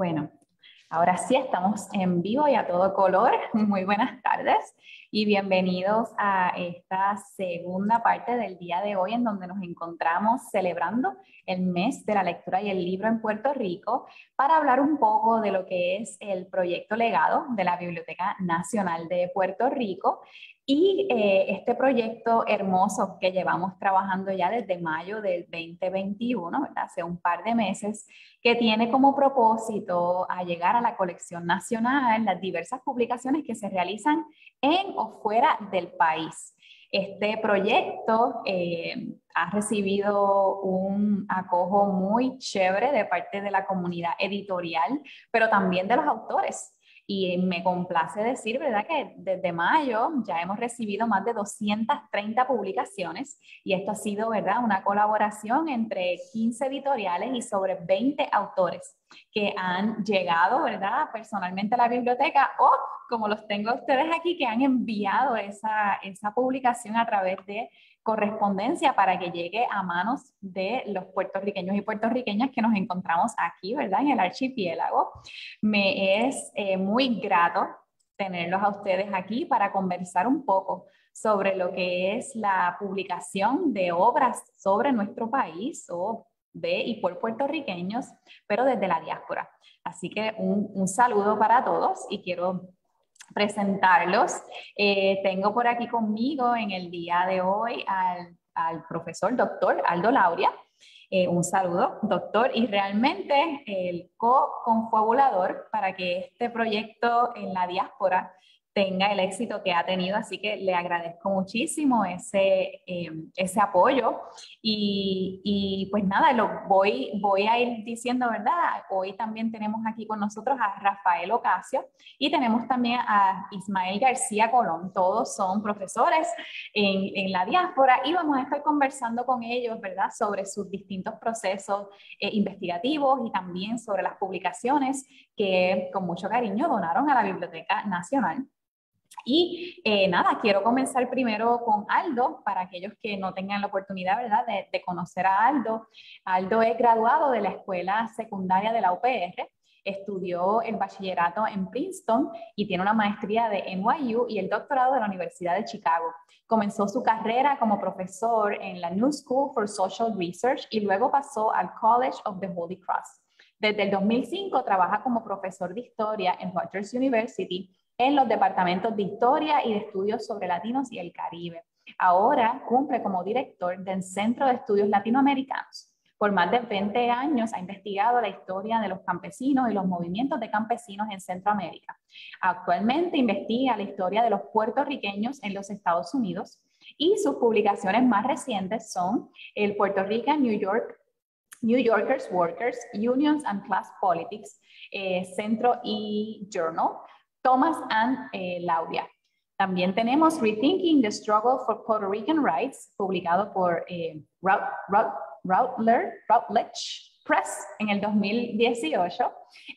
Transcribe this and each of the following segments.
Bueno, ahora sí estamos en vivo y a todo color. Muy buenas tardes y bienvenidos a esta segunda parte del día de hoy en donde nos encontramos celebrando el mes de la lectura y el libro en Puerto Rico para hablar un poco de lo que es el proyecto legado de la Biblioteca Nacional de Puerto Rico. Y eh, este proyecto hermoso que llevamos trabajando ya desde mayo del 2021, hace un par de meses, que tiene como propósito a llegar a la colección nacional las diversas publicaciones que se realizan en o fuera del país. Este proyecto eh, ha recibido un acojo muy chévere de parte de la comunidad editorial, pero también de los autores. Y me complace decir, ¿verdad?, que desde mayo ya hemos recibido más de 230 publicaciones y esto ha sido, ¿verdad?, una colaboración entre 15 editoriales y sobre 20 autores que han llegado, ¿verdad?, personalmente a la biblioteca o, como los tengo ustedes aquí, que han enviado esa, esa publicación a través de correspondencia para que llegue a manos de los puertorriqueños y puertorriqueñas que nos encontramos aquí, ¿verdad? En el archipiélago. Me es eh, muy grato tenerlos a ustedes aquí para conversar un poco sobre lo que es la publicación de obras sobre nuestro país o de y por puertorriqueños, pero desde la diáspora. Así que un, un saludo para todos y quiero presentarlos. Eh, tengo por aquí conmigo en el día de hoy al, al profesor doctor Aldo Lauria. Eh, un saludo, doctor, y realmente el co-confabulador para que este proyecto en la diáspora tenga el éxito que ha tenido, así que le agradezco muchísimo ese, em, ese apoyo y, y, pues nada, lo voy, voy a ir diciendo, ¿verdad? Hoy también tenemos aquí con nosotros a Rafael Ocasio y tenemos también a Ismael García Colón, todos son profesores en, en la diáspora y vamos a estar conversando con ellos, ¿verdad? Sobre sus distintos procesos eh, investigativos y también sobre las publicaciones que con mucho cariño donaron a la Biblioteca Nacional. Y eh, nada, quiero comenzar primero con Aldo, para aquellos que no tengan la oportunidad, ¿verdad?, de, de, conocer a Aldo. Aldo es graduado de la escuela secundaria de la UPR, estudió el bachillerato en Princeton y tiene una maestría de NYU y el doctorado de la Universidad de Chicago. Comenzó su carrera como profesor en la New School for Social Research y luego pasó al College of the Holy Cross. Desde el 2005 trabaja como profesor de historia en Rutgers University en los departamentos de Historia y de Estudios sobre Latinos y el Caribe. Ahora cumple como director del Centro de Estudios Latinoamericanos. Por más de 20 años ha investigado la historia de los campesinos y los movimientos de campesinos en Centroamérica. Actualmente investiga la historia de los puertorriqueños en los Estados Unidos y sus publicaciones más recientes son el Puerto Rican New York New Yorkers Workers, Unions and Class Politics, eh, Centro e Journal, Thomas and eh, Laudia. También tenemos Rethinking the Struggle for Puerto Rican Rights, publicado por eh, Routledge Press en el 2018,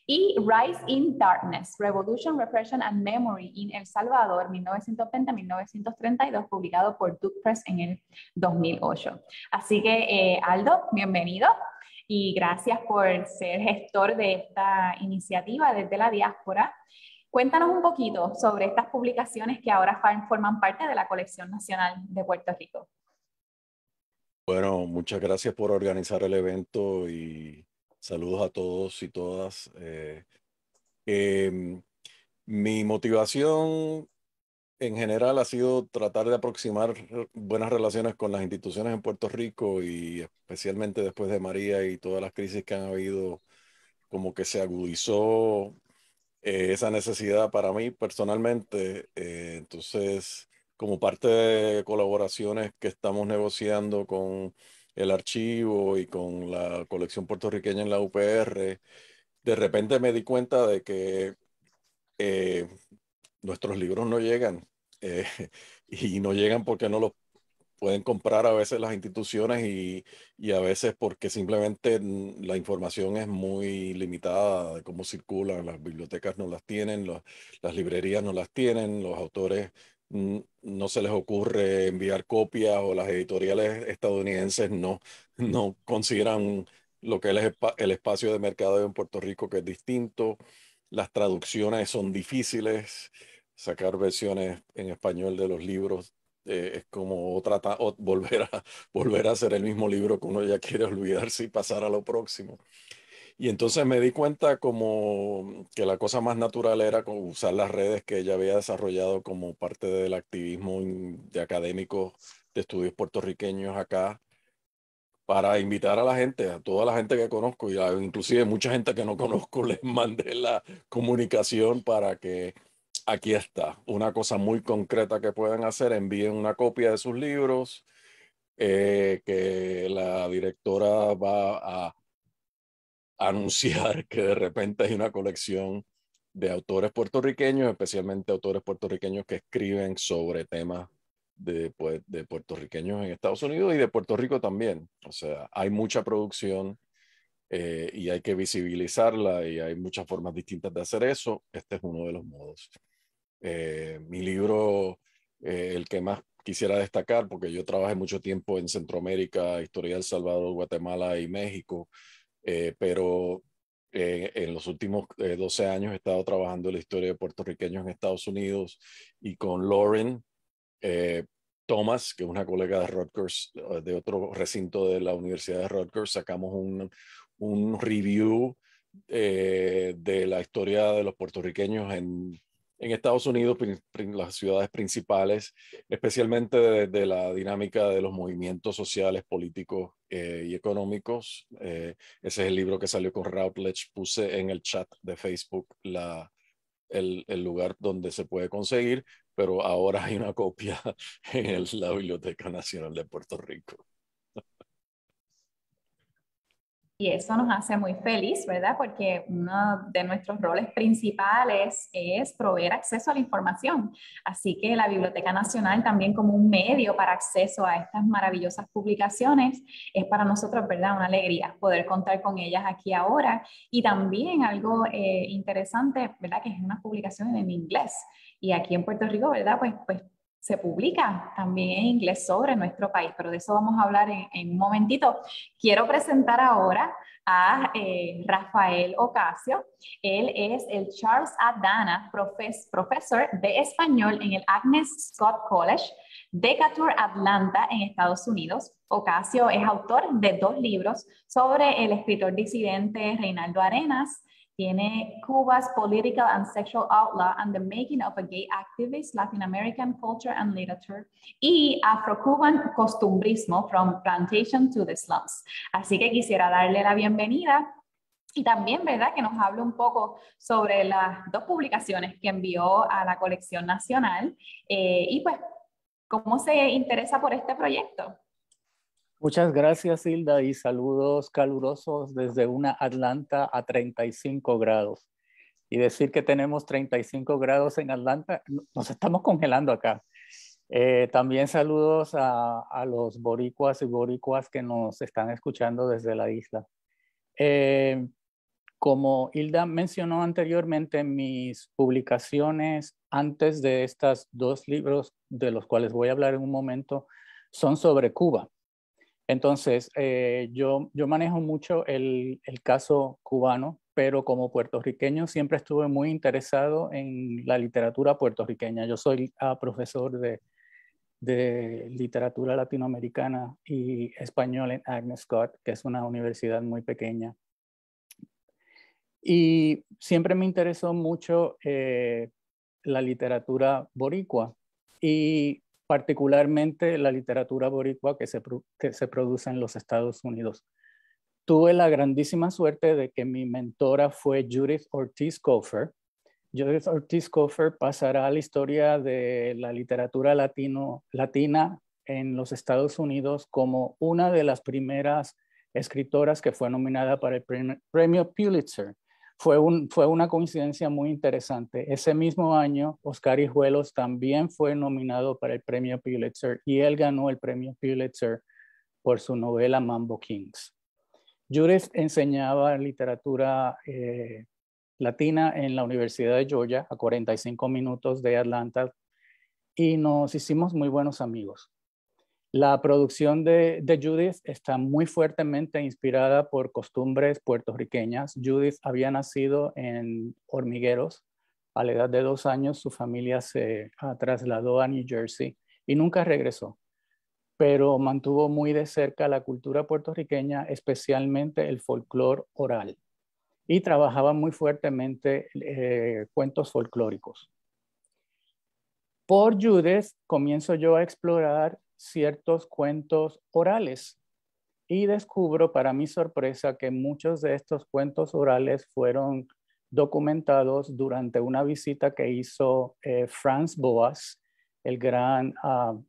y Rise in Darkness, Revolution, Repression and Memory in El Salvador, 1920-1932, publicado por Duke Press en el 2008. Así que, eh, Aldo, bienvenido y gracias por ser gestor de esta iniciativa desde la diáspora. Cuéntanos un poquito sobre estas publicaciones que ahora forman parte de la Colección Nacional de Puerto Rico. Bueno, muchas gracias por organizar el evento y saludos a todos y todas. Eh, eh, mi motivación en general ha sido tratar de aproximar buenas relaciones con las instituciones en Puerto Rico y especialmente después de María y todas las crisis que han habido, como que se agudizó eh, esa necesidad para mí personalmente. Eh, entonces, como parte de colaboraciones que estamos negociando con el archivo y con la colección puertorriqueña en la UPR, de repente me di cuenta de que eh, nuestros libros no llegan y no llegan porque no los pueden comprar a veces las instituciones y, y, a veces porque simplemente la información es muy limitada de cómo circulan, las bibliotecas no las tienen, las librerías no las tienen, los autores no se les ocurre enviar copias o las editoriales estadounidenses no, no consideran lo que es el espacio de mercado en Puerto Rico, que es distinto. Las traducciones son difíciles. Sacar versiones en español de los libros eh, es como otra, volver, a, volver a hacer el mismo libro que uno ya quiere olvidarse y pasar a lo próximo. Y entonces me di cuenta como que la cosa más natural era usar las redes que ella había desarrollado como parte del activismo de académicos de estudios puertorriqueños acá para invitar a la gente, a toda la gente que conozco y inclusive mucha gente que no conozco, les mandé la comunicación para que aquí está, una cosa muy concreta que pueden hacer, envíen una copia de sus libros, eh, que la directora va a anunciar que de repente hay una colección de autores puertorriqueños, especialmente autores puertorriqueños que escriben sobre temas de, pues, puertorriqueños en Estados Unidos y de Puerto Rico también. O sea, hay mucha producción eh, y hay que visibilizarla y hay muchas formas distintas de hacer eso. Este es uno de los modos. Eh, mi libro, eh, el que más quisiera destacar, porque yo trabajé mucho tiempo en Centroamérica, historia del Salvador, Guatemala y México, eh, pero eh, en los últimos 12 eh, años he estado trabajando la historia de puertorriqueños en Estados Unidos y con Lauren Thomas, que es una colega de Rutgers, de otro recinto de la Universidad de Rutgers, sacamos un, un review de la historia de los puertorriqueños en en Estados Unidos, las ciudades principales, especialmente de, la dinámica de los movimientos sociales, políticos eh, y económicos. Eh, ese es el libro que salió con Routledge. Puse en el chat de Facebook la, el, el, lugar donde se puede conseguir, pero ahora hay una copia en la Biblioteca Nacional de Puerto Rico. Y eso nos hace muy feliz, ¿verdad? Porque uno de nuestros roles principales es proveer acceso a la información. Así que la Biblioteca Nacional también como un medio para acceso a estas maravillosas publicaciones es para nosotros, ¿verdad? Una alegría poder contar con ellas aquí ahora. Y también algo eh, interesante, ¿verdad? Que es una publicación en inglés. Y aquí en Puerto Rico, ¿verdad? Pues, pues se publica también en inglés sobre nuestro país, pero de eso vamos a hablar en, un momentito. Quiero presentar ahora a eh, Rafael Ocasio. Él es el Charles Adana profesor de español en el Agnes Scott College, Decatur, Atlanta, en Estados Unidos. Ocasio es autor de dos libros sobre el escritor disidente Reinaldo Arenas, tiene Cuba's Political and Sexual Outlaw and the Making of a Gay Activist, Latin American Culture and Literature y Afro-Cuban Costumbrismo from Plantation to the Slums. Así que quisiera darle la bienvenida y también, ¿verdad?, que nos hable un poco sobre las dos publicaciones que envió a la colección nacional eh, y pues cómo se interesa por este proyecto. Muchas gracias, Hilda, y saludos calurosos desde una Atlanta a 35 grados. Y decir que tenemos 35 grados en Atlanta, nos estamos congelando acá. Eh, también saludos a, los boricuas y boricuas que nos están escuchando desde la isla. Eh, como Hilda mencionó anteriormente, mis publicaciones antes de estos dos libros, de los cuales voy a hablar en un momento, son sobre Cuba. Entonces, eh, yo, yo manejo mucho el, el, caso cubano, pero como puertorriqueño siempre estuve muy interesado en la literatura puertorriqueña. Yo soy ah, profesor de, de, literatura latinoamericana y español en Agnes Scott, que es una universidad muy pequeña. Y siempre me interesó mucho eh, la literatura boricua. Y particularmente la literatura boricua que se, que se produce en los Estados Unidos. Tuve la grandísima suerte de que mi mentora fue Judith Ortiz Cofer. Judith Ortiz Cofer pasará a la historia de la literatura latino, latina en los Estados Unidos como una de las primeras escritoras que fue nominada para el premio Pulitzer fue, un, fue una coincidencia muy interesante. Ese mismo año, Oscar Hijuelos también fue nominado para el premio Pulitzer y él ganó el premio Pulitzer por su novela Mambo Kings. Judith enseñaba literatura eh, latina en la Universidad de Georgia, a 45 minutos de Atlanta, y nos hicimos muy buenos amigos. La producción de, Judith está muy fuertemente inspirada por costumbres puertorriqueñas. Judith había nacido en Hormigueros. A la edad de dos años, su familia se uh, trasladó a New Jersey y nunca regresó, pero mantuvo muy de cerca la cultura puertorriqueña, especialmente el folclore oral, y trabajaba muy fuertemente eh, cuentos folclóricos. Por Judith comienzo yo a explorar ciertos cuentos orales y descubro para mi sorpresa que muchos de estos cuentos orales fueron documentados durante una visita que hizo eh, Franz Boas, el gran uh,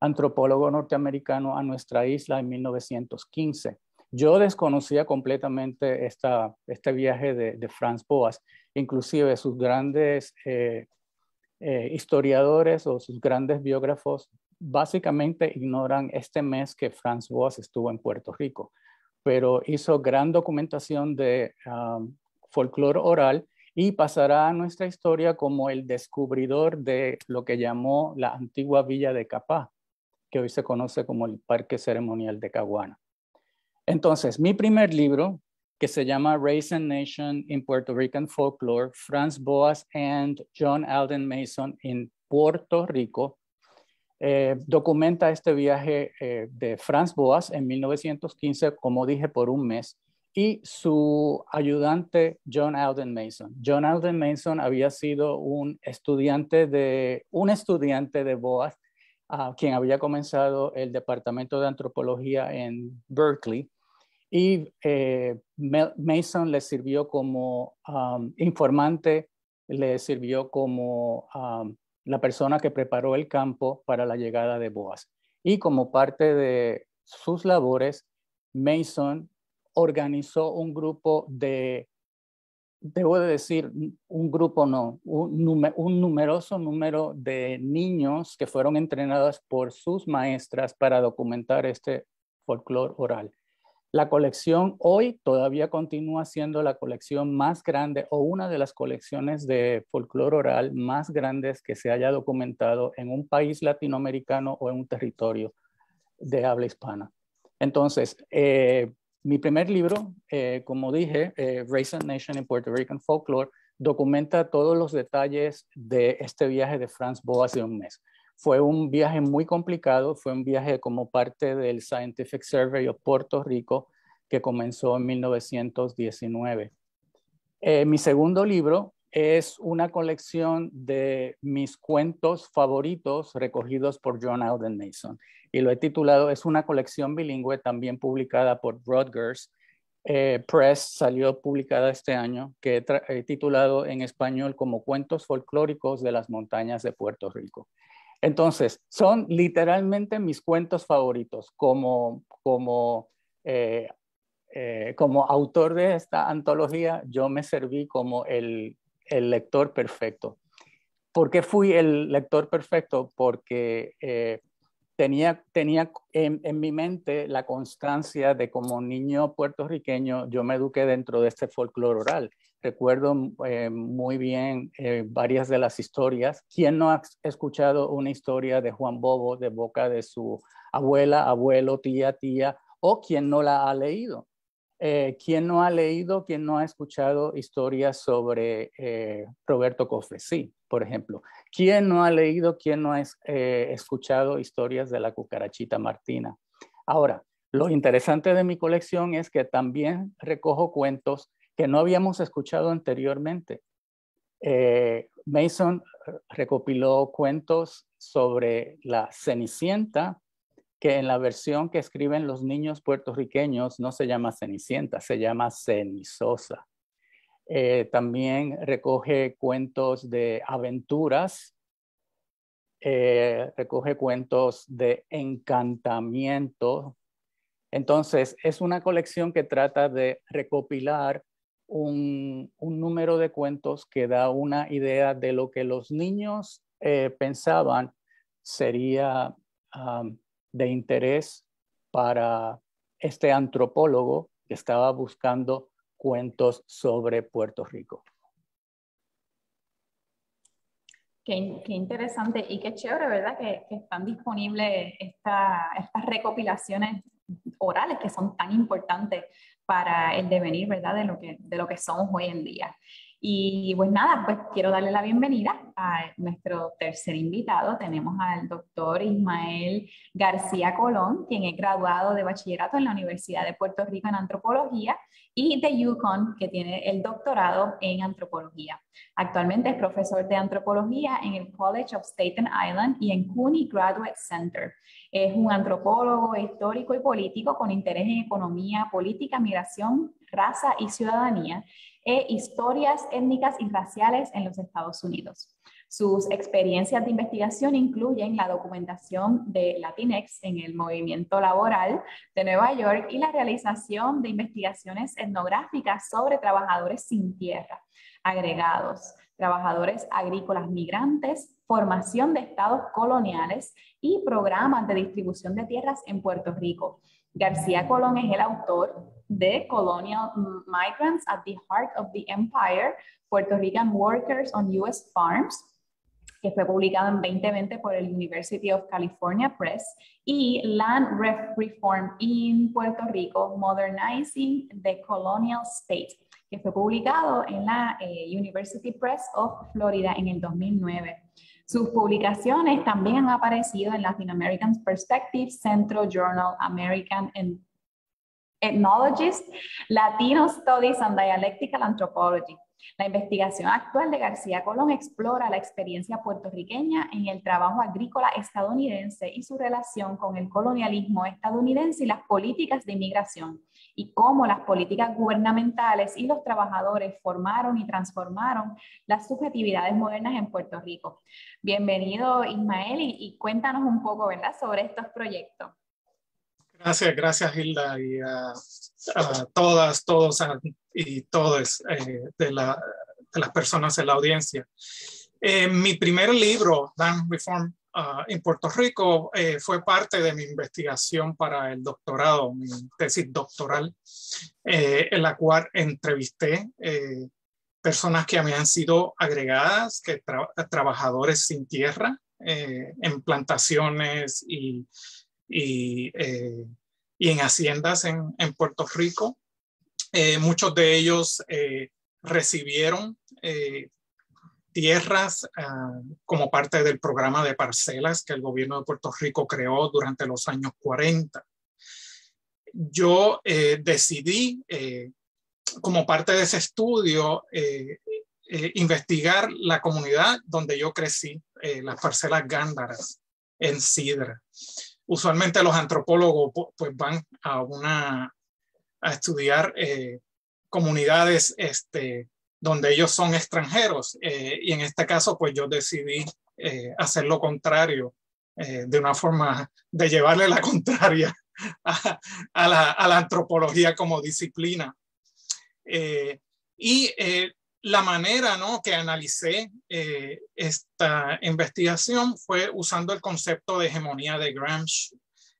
antropólogo norteamericano, a nuestra isla en 1915. Yo desconocía completamente esta, este viaje de, de, Franz Boas, inclusive sus grandes eh, eh, historiadores o sus grandes biógrafos básicamente ignoran este mes que Franz Boas estuvo en Puerto Rico, pero hizo gran documentación de folclore oral y pasará a nuestra historia como el descubridor de lo que llamó la antigua villa de Capá, que hoy se conoce como el Parque Ceremonial de Caguana. Entonces, mi primer libro, que se llama Race and Nation in Puerto Rican Folklore, Franz Boas and John Alden Mason in Puerto Rico, eh, documenta este viaje eh, de Franz Boas en 1915, como dije, por un mes, y su ayudante John Alden Mason. John Alden Mason había sido un estudiante de, un estudiante de Boas, uh, quien había comenzado el departamento de antropología en Berkeley, y eh, Mason le sirvió como um, informante, le sirvió como um, la persona que preparó el campo para la llegada de Boas. Y como parte de sus labores, Mason organizó un grupo de, debo de decir, un grupo no, un, un numeroso número de niños que fueron entrenados por sus maestras para documentar este folclore oral. La colección hoy todavía continúa siendo la colección más grande o una de las colecciones de folclore oral más grandes que se haya documentado en un país latinoamericano o en un territorio de habla hispana. Entonces, eh, mi primer libro, eh, como dije, eh, Race and Nation in Puerto Rican Folklore, documenta todos los detalles de este viaje de Franz Boas hace un mes. Fue un viaje muy complicado, fue un viaje como parte del Scientific Survey of Puerto Rico que comenzó en 1919. Eh, mi segundo libro es una colección de mis cuentos favoritos recogidos por John Alden Mason y lo he titulado, es una colección bilingüe también publicada por Rutgers eh, Press, salió publicada este año, que he titulado en español como Cuentos folclóricos de las montañas de Puerto Rico. Entonces, son literalmente mis cuentos favoritos. Como, como, eh, eh, como autor de esta antología, yo me serví como el, el lector perfecto. ¿Por qué fui el lector perfecto? Porque eh, tenía, tenía en, en, mi mente la constancia de como niño puertorriqueño, yo me eduqué dentro de este folclore oral Recuerdo eh, muy bien eh, varias de las historias. ¿Quién no ha escuchado una historia de Juan Bobo de boca de su abuela, abuelo, tía, tía, o quién no la ha leído? Eh, ¿Quién no ha leído, quién no ha escuchado historias sobre Roberto Cofresí, por ejemplo? ¿Quién no ha leído, quién no ha escuchado historias de la cucarachita Martina? Ahora, lo interesante de mi colección es que también recojo cuentos que no habíamos escuchado anteriormente. Eh, Mason recopiló cuentos sobre la Cenicienta, que en la versión que escriben los niños puertorriqueños no se llama Cenicienta, se llama Cenizosa. Eh, también recoge cuentos de aventuras, eh, recoge cuentos de encantamiento. Entonces, es una colección que trata de recopilar un, número de cuentos que da una idea de lo que los niños eh, pensaban sería de interés para este antropólogo que estaba buscando cuentos sobre Puerto Rico. Qué, qué, interesante y qué chévere, ¿verdad? Que, que están disponibles esta, estas recopilaciones orales que son tan importantes para el devenir, ¿verdad? De lo que, de lo que somos hoy en día. Y pues nada, pues quiero darle la bienvenida a nuestro tercer invitado. Tenemos al doctor Ismael García Colón, quien es graduado de bachillerato en la Universidad de Puerto Rico en antropología y de Yukon, que tiene el doctorado en antropología. Actualmente es profesor de antropología en el College of Staten Island y en CUNY Graduate Center. Es un antropólogo histórico y político con interés en economía, política, migración, raza y ciudadanía e historias étnicas y raciales en los Estados Unidos. Sus experiencias de investigación incluyen la documentación de Latinx en el movimiento laboral de Nueva York y la realización de investigaciones etnográficas sobre trabajadores sin tierra, agregados, trabajadores agrícolas migrantes, formación de estados coloniales y programas de distribución de tierras en Puerto Rico. García Colón es el autor de Colonial Migrants at the Heart of the Empire, Puerto Rican Workers on U.S. Farms, que fue publicado en 2020 por el University of California Press, y Land Reform in Puerto Rico, Modernizing the Colonial State, que fue publicado en la eh, University Press of Florida en el 2009. Sus publicaciones también han aparecido en Latin American Perspective, Central Journal, American Ethnologist, Latino Studies and Dialectical Anthropology. La investigación actual de García Colón explora la experiencia puertorriqueña en el trabajo agrícola estadounidense y su relación con el colonialismo estadounidense y las políticas de inmigración, y cómo las políticas gubernamentales y los trabajadores formaron y transformaron las subjetividades modernas en Puerto Rico. Bienvenido Ismael y, y cuéntanos un poco ¿verdad? sobre estos proyectos. Gracias, gracias Hilda y a, todas, todos y todos eh, de, las personas en la audiencia. Eh, mi primer libro, Dan Reform uh, en Puerto Rico, eh, fue parte de mi investigación para el doctorado, mi tesis doctoral, en la cual entrevisté personas que habían sido agregadas, que trabajadores sin tierra, en plantaciones y y, eh, en haciendas en, Puerto Rico. Eh, muchos de ellos eh, recibieron tierras ah, como parte del programa de parcelas que el gobierno de Puerto Rico creó durante los años 40. Yo decidí, como parte de ese estudio, investigar la comunidad donde yo crecí, las parcelas gándaras en Sidra usualmente los antropólogos pues van a una a estudiar eh, comunidades este, donde ellos son extranjeros eh, y en este caso pues yo decidí eh, hacer lo contrario de una forma de llevarle la contraria a, la, a la, antropología como disciplina. y la manera ¿no? que analicé eh, esta investigación fue usando el concepto de hegemonía de Gramsci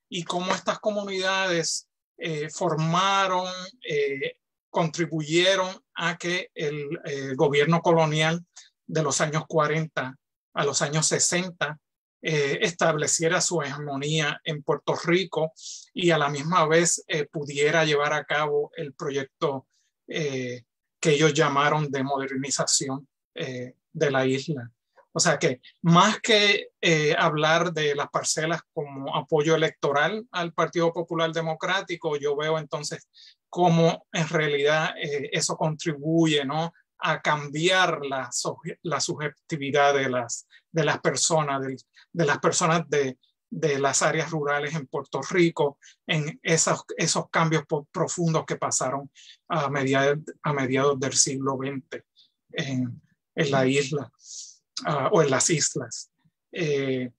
y cómo estas comunidades eh, formaron, eh, contribuyeron a que el gobierno colonial de los años 40 a los años 60 estableciera su hegemonía en Puerto Rico y a la misma vez pudiera llevar a cabo el proyecto que ellos llamaron de modernización eh, de la isla. O sea que más que eh, hablar de las parcelas como apoyo electoral al Partido Popular Democrático, yo veo entonces cómo en realidad eh, eso contribuye ¿no? a cambiar la, la subjetividad de las, de las personas, de, de las personas de, de las áreas rurales en Puerto Rico, en esos, esos cambios profundos que pasaron a mediados, a mediados del siglo XX en, en la isla uh, o en las islas. Eh,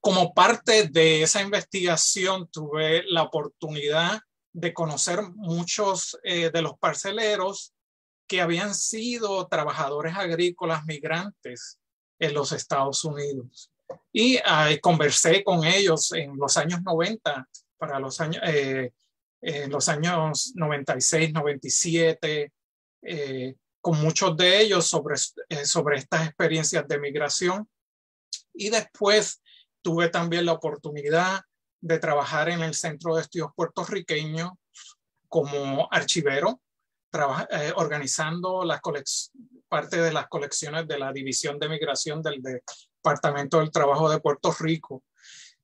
como parte de esa investigación tuve la oportunidad de conocer muchos eh, de los parceleros que habían sido trabajadores agrícolas migrantes en los Estados Unidos. Y conversé con ellos en los años 90, para los años, eh, en los años 96, 97, eh, con muchos de ellos sobre, eh, sobre estas experiencias de migración. Y después tuve también la oportunidad de trabajar en el Centro de Estudios Puertorriqueños como archivero, eh, organizando las parte de las colecciones de la División de Migración del Departamento del Trabajo de Puerto Rico.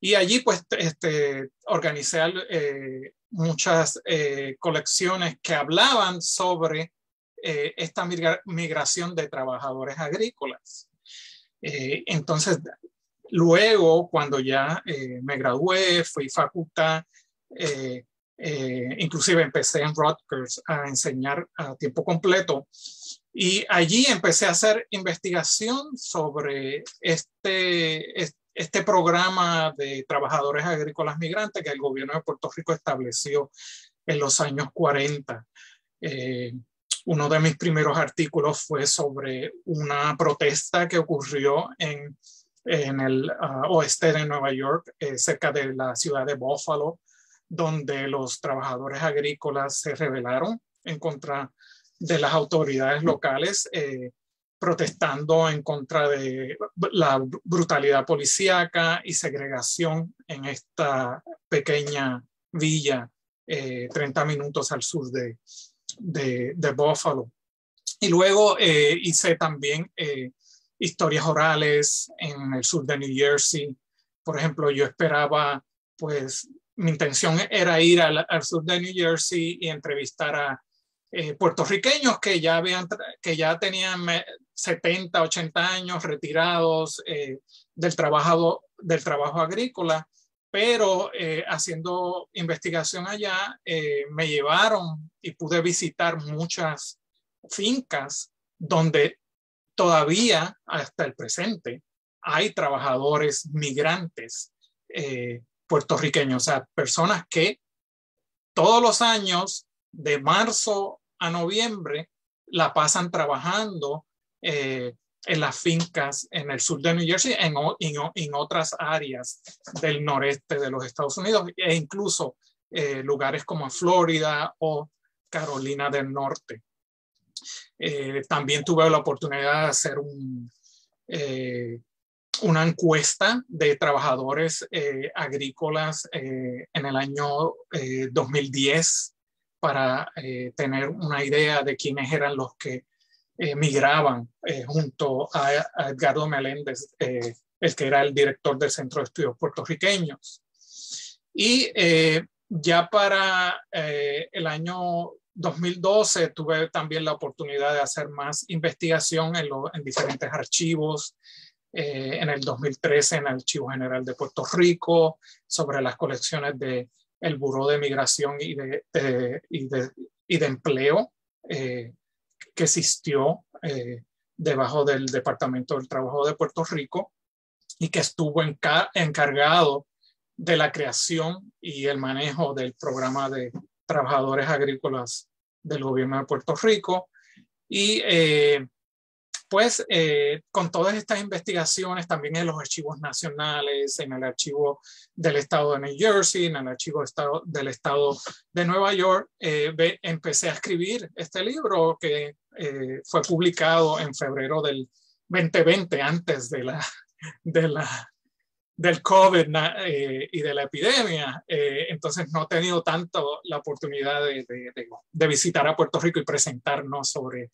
Y allí pues este, organicé eh, muchas eh, colecciones que hablaban sobre esta migración de trabajadores agrícolas. entonces, luego, cuando ya me gradué, fui facultad, eh, inclusive empecé en Rutgers a enseñar a tiempo completo y allí empecé a hacer investigación sobre este, este programa de trabajadores agrícolas migrantes que el gobierno de Puerto Rico estableció en los años 40. Eh, uno de mis primeros artículos fue sobre una protesta que ocurrió en, en el ah, oeste de Nueva York, eh, cerca de la ciudad de Buffalo, donde los trabajadores agrícolas se rebelaron en contra de las autoridades locales, eh, protestando en contra de la brutalidad policíaca y segregación en esta pequeña villa 30 eh, minutos al sur de, de, Buffalo. Y luego eh, hice también historias orales en el sur de New Jersey. Por ejemplo, yo esperaba pues mi intención era ir al, sur de New Jersey y entrevistar a eh, puertorriqueños que ya, habían, que ya tenían 70, 80 años retirados eh, del, trabajo, del trabajo agrícola, pero eh, haciendo investigación allá me llevaron y pude visitar muchas fincas donde todavía hasta el presente hay trabajadores migrantes puertorriqueños, o sea, personas que todos los años, de marzo a noviembre, la pasan trabajando eh, en las fincas en el sur de New Jersey, en, en, otras áreas del noreste de los Estados Unidos e incluso eh, lugares como Florida o Carolina del Norte. Eh, también tuve la oportunidad de hacer un, una encuesta de trabajadores agrícolas en el año 2010 eh, para tener una idea de quiénes eran los que migraban junto a, Edgardo Meléndez, el que era el director del Centro de Estudios Puertorriqueños. Y ya para el año 2012 tuve también la oportunidad de hacer más investigación en, en diferentes archivos, eh, en el 2013 en el Archivo General de Puerto Rico, sobre las colecciones del el Buró de Migración y de, y de, y de Empleo eh, que existió eh, debajo del Departamento del Trabajo de Puerto Rico y que estuvo encargado de la creación y el manejo del programa de trabajadores agrícolas del gobierno de Puerto Rico. Y pues eh, con todas estas investigaciones, también en los archivos nacionales, en el archivo del estado de New Jersey, en el archivo del estado de Nueva York, eh, empecé a escribir este libro que eh, fue publicado en febrero del 2020, antes de la, de la, del COVID y de la epidemia. entonces no he tenido tanto la oportunidad de visitar a Puerto Rico y presentarnos sobre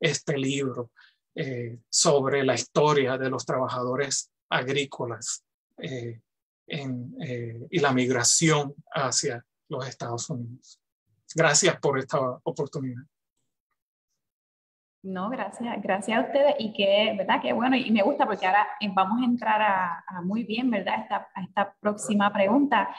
este libro. Eh, sobre la historia de los trabajadores agrícolas eh, eh, y la migración hacia los Estados Unidos. Gracias por esta oportunidad. No, gracias, gracias a ustedes y que, ¿verdad? Que bueno, y me gusta porque ahora vamos a entrar a, muy bien, ¿verdad? Esta, a esta próxima pregunta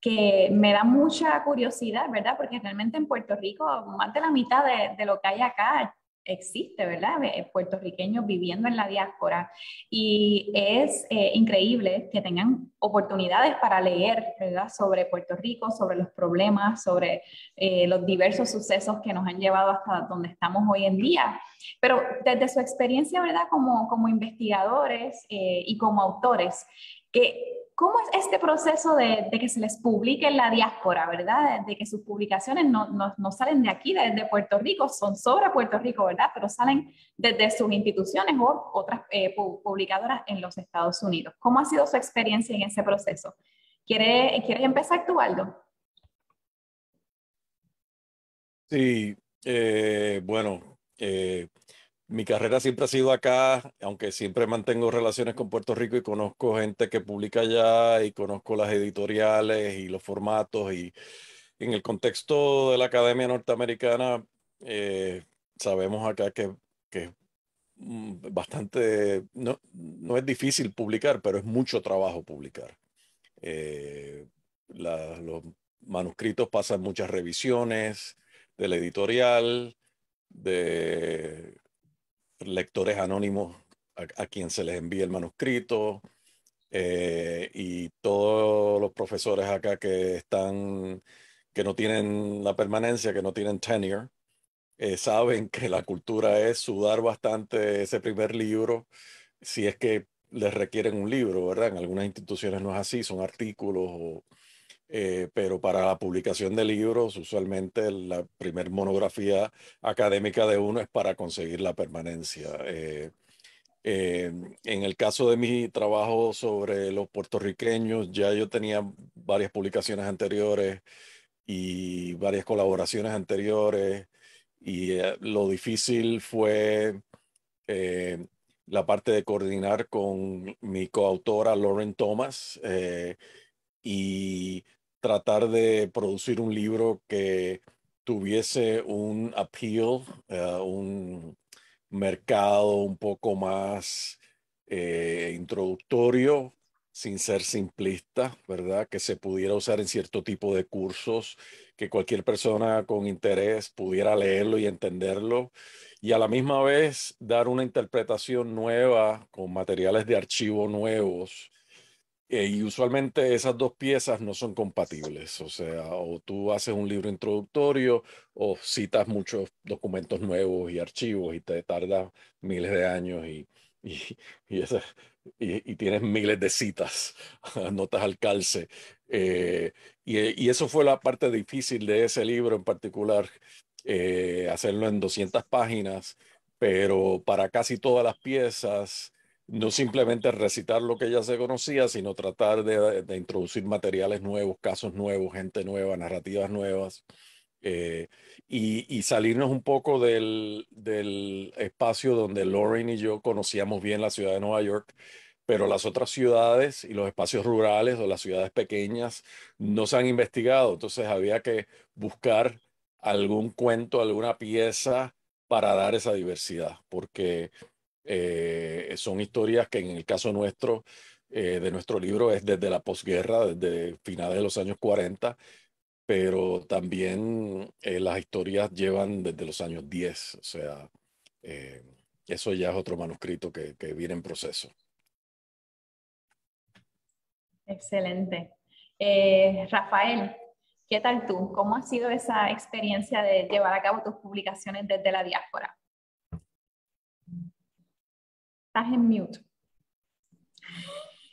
que me da mucha curiosidad, ¿verdad? Porque realmente en Puerto Rico más de la mitad de, de lo que hay acá existe, ¿verdad? Puertorriqueños viviendo en la diáspora. Y es eh, increíble que tengan oportunidades para leer, ¿verdad? Sobre Puerto Rico, sobre los problemas, sobre eh, los diversos sucesos que nos han llevado hasta donde estamos hoy en día. Pero desde su experiencia, ¿verdad? Como, como investigadores eh, y como autores, que ¿Cómo es este proceso de, que se les publique en la diáspora, verdad? De, que sus publicaciones no, no, salen de aquí, desde Puerto Rico, son sobre Puerto Rico, ¿verdad? Pero salen desde sus instituciones o otras eh, publicadoras en los Estados Unidos. ¿Cómo ha sido su experiencia en ese proceso? ¿Quieres, ¿quieres empezar tú, Aldo? Sí, eh, bueno, eh, mi carrera siempre ha sido acá, aunque siempre mantengo relaciones con Puerto Rico y conozco gente que publica allá y conozco las editoriales y los formatos y en el contexto de la Academia Norteamericana eh, sabemos acá que, que mm, bastante, no, no, es difícil publicar, pero es mucho trabajo publicar. Eh, los manuscritos pasan muchas revisiones del editorial, de lectores anónimos a, quien se les envía el manuscrito eh, y todos los profesores acá que están, que no tienen la permanencia, que no tienen tenure, eh, saben que la cultura es sudar bastante ese primer libro, si es que les requieren un libro, ¿verdad? En algunas instituciones no es así, son artículos o eh, pero para la publicación de libros, usualmente la primer monografía académica de uno es para conseguir la permanencia. Eh, eh, en el caso de mi trabajo sobre los puertorriqueños, ya yo tenía varias publicaciones anteriores y varias colaboraciones anteriores y lo difícil fue la parte de coordinar con mi coautora Lauren Thomas y tratar de producir un libro que tuviese un appeal, eh, un mercado un poco más eh, introductorio, sin ser simplista, ¿verdad? Que se pudiera usar en cierto tipo de cursos, que cualquier persona con interés pudiera leerlo y entenderlo, y a la misma vez dar una interpretación nueva con materiales de archivo nuevos eh, y usualmente esas dos piezas no son compatibles, o sea, o tú haces un libro introductorio o citas muchos documentos nuevos y archivos y te tarda miles de años y, y, y, tienes miles de citas, notas al calce. Eh, y, eso fue la parte difícil de ese libro en particular, eh, hacerlo en 200 páginas, pero para casi todas las piezas no simplemente recitar lo que ya se conocía, sino tratar de, introducir materiales nuevos, casos nuevos, gente nueva, narrativas nuevas, eh, y, salirnos un poco del, del, espacio donde Lauren y yo conocíamos bien la ciudad de Nueva York, pero las otras ciudades y los espacios rurales o las ciudades pequeñas no se han investigado, entonces había que buscar algún cuento, alguna pieza para dar esa diversidad, porque eh, son historias que en el caso nuestro, eh, de nuestro libro, es desde la posguerra, desde finales de los años 40, pero también eh, las historias llevan desde los años 10, o sea, eso ya es otro manuscrito que, que viene en proceso. Excelente. Rafael, ¿qué tal tú? ¿Cómo ha sido esa experiencia de llevar a cabo tus publicaciones desde la diáspora? Estás en mute.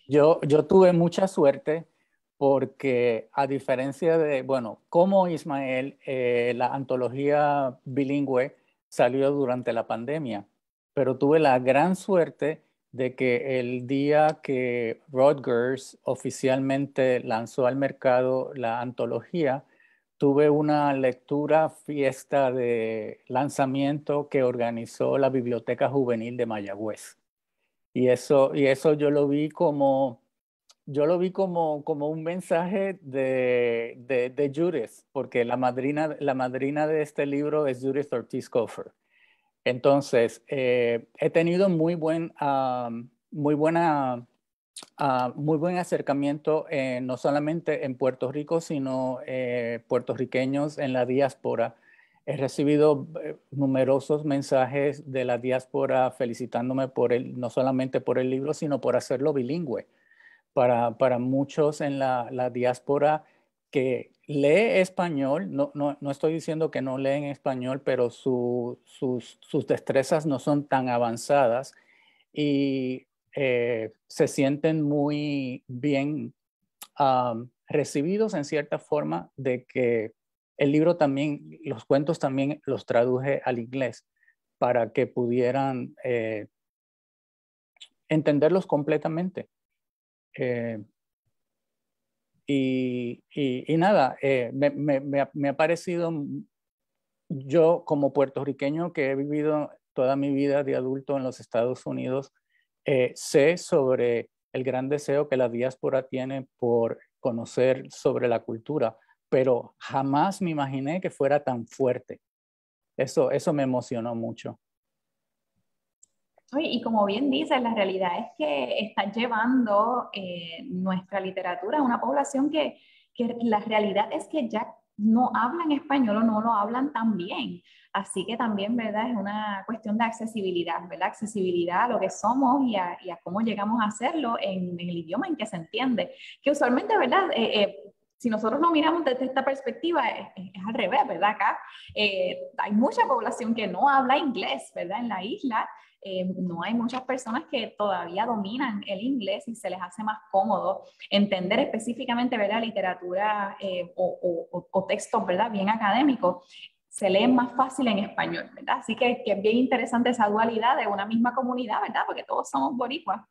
Yo, yo tuve mucha suerte porque a diferencia de, bueno, como Ismael, eh, la antología bilingüe salió durante la pandemia, pero tuve la gran suerte de que el día que Rutgers oficialmente lanzó al mercado la antología, tuve una lectura fiesta de lanzamiento que organizó la Biblioteca Juvenil de Mayagüez. Y eso, y eso yo lo vi como, yo lo vi como, como un mensaje de, de, de Judith, porque la madrina, la madrina de este libro es Judith Ortiz Coffer. Entonces, eh, he tenido muy buen, uh, muy buena, uh, muy buen acercamiento, eh, no solamente en Puerto Rico, sino eh, puertorriqueños en la diáspora He recibido eh, numerosos mensajes de la diáspora felicitándome por el, no solamente por el libro, sino por hacerlo bilingüe. Para, para muchos en la, la, diáspora que lee español, no, no, no, estoy diciendo que no leen español, pero su, sus, sus, destrezas no son tan avanzadas y eh, se sienten muy bien recibidos en cierta forma de que el libro también, los cuentos también los traduje al inglés para que pudieran eh, entenderlos completamente. Eh, y, nada, eh, me, ha parecido, yo como puertorriqueño que he vivido toda mi vida de adulto en los Estados Unidos, sé sobre el gran deseo que la diáspora tiene por conocer sobre la cultura, pero jamás me imaginé que fuera tan fuerte. Eso, eso me emocionó mucho. Y como bien dices, la realidad es que está llevando eh, nuestra literatura a una población que, que la realidad es que ya no hablan español o no lo hablan tan bien. Así que también, ¿verdad? Es una cuestión de accesibilidad, ¿verdad? Accesibilidad a lo que somos y a, cómo llegamos a hacerlo en, el idioma en que se entiende. Que usualmente, ¿verdad? Eh, eh, si nosotros lo miramos desde esta perspectiva, es, al revés, ¿verdad? Acá hay mucha población que no habla inglés, ¿verdad? En la isla eh, no hay muchas personas que todavía dominan el inglés y se les hace más cómodo entender específicamente ¿verdad? literatura eh, o, o, textos ¿verdad? bien académicos. Se leen más fácil en español, ¿verdad? Así que, que es bien interesante esa dualidad de una misma comunidad, ¿verdad? Porque todos somos boricuas.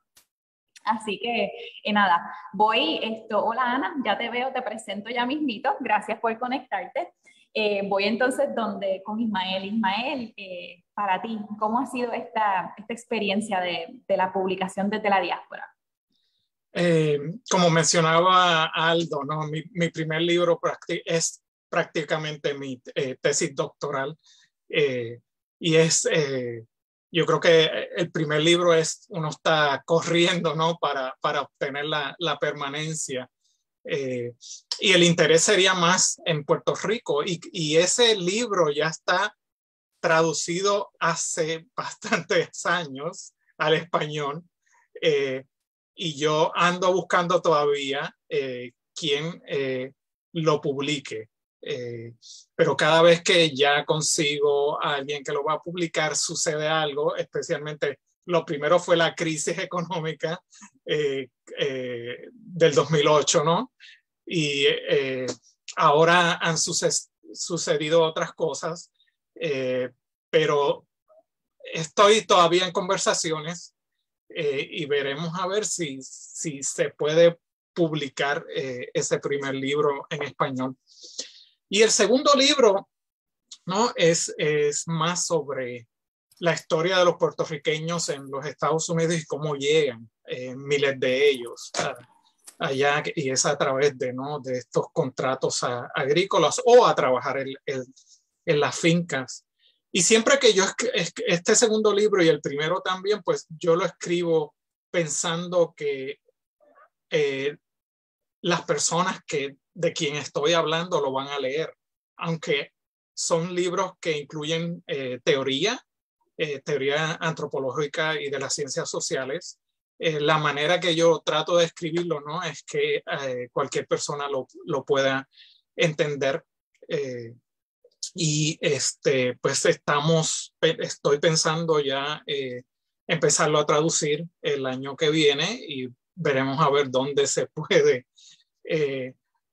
Así que, eh, nada, voy esto. Hola Ana, ya te veo, te presento ya mismito. Gracias por conectarte. Eh, voy entonces donde, con Ismael. Ismael, eh, para ti, ¿cómo ha sido esta, esta experiencia de, de, la publicación desde la diáspora? Eh, como mencionaba Aldo, ¿no? mi, mi primer libro es prácticamente mi tesis doctoral y es, yo creo que el primer libro es, uno está corriendo ¿no? para, para obtener la, la permanencia. Eh, y el interés sería más en Puerto Rico. Y, ese libro ya está traducido hace bastantes años al español. Eh, y yo ando buscando todavía eh, quién lo publique. Pero cada vez que ya consigo a alguien que lo va a publicar, sucede algo, especialmente lo primero fue la crisis económica eh, eh, del 2008, ¿no? Y eh, ahora han sucedido otras cosas, pero estoy todavía en conversaciones y veremos a ver si, si se puede publicar ese primer libro en español. Y el segundo libro, ¿no? Es, es más sobre la historia de los puertorriqueños en los Estados Unidos y cómo llegan eh, miles de ellos allá y es a través de, ¿no? de estos contratos agrícolas o a trabajar en, en, las fincas. Y siempre que yo este segundo libro y el primero también, pues yo lo escribo pensando que eh, las personas que de quien estoy hablando lo van a leer, aunque son libros que incluyen eh, teoría, eh, teoría antropológica y de las ciencias sociales. Eh, la manera que yo trato de escribirlo ¿no? es que eh, cualquier persona lo, lo pueda entender. y este, pues estamos, estoy pensando ya empezarlo a traducir el año que viene y veremos a ver dónde se puede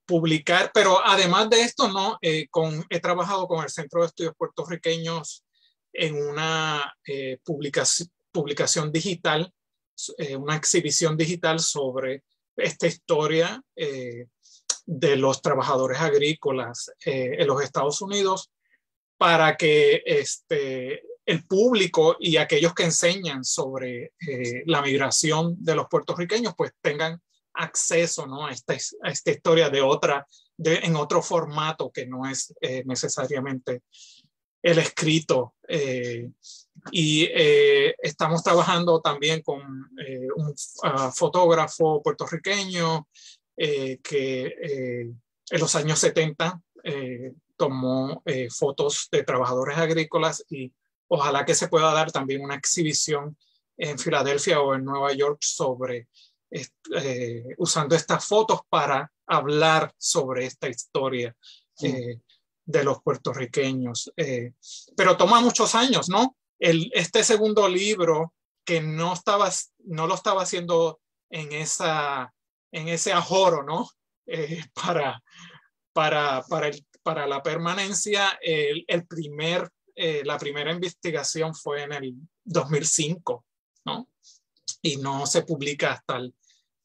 publicar. Pero además de esto, ¿no? con, he trabajado con el Centro de Estudios Puertorriqueños en una eh, publicación, digital, eh, una exhibición digital sobre esta historia eh, de los trabajadores agrícolas en los Estados Unidos para que este, el público y aquellos que enseñan sobre la migración de los puertorriqueños pues tengan acceso ¿no? a, esta, esta historia de otra, de, en otro formato que no es necesariamente el escrito. Eh, y eh, estamos trabajando también con eh, un ah, fotógrafo puertorriqueño que en los años 70 tomó fotos de trabajadores agrícolas y ojalá que se pueda dar también una exhibición en Filadelfia o en Nueva York sobre usando estas fotos para hablar sobre esta historia de los puertorriqueños. Eh, pero toma muchos años, ¿no? El, este segundo libro que no, estaba, no lo estaba haciendo en, esa, en ese ajoro, ¿no? para, para, para, el, para, la permanencia. El, el primer, la primera investigación fue en el 2005, ¿no? Y no se publica hasta el,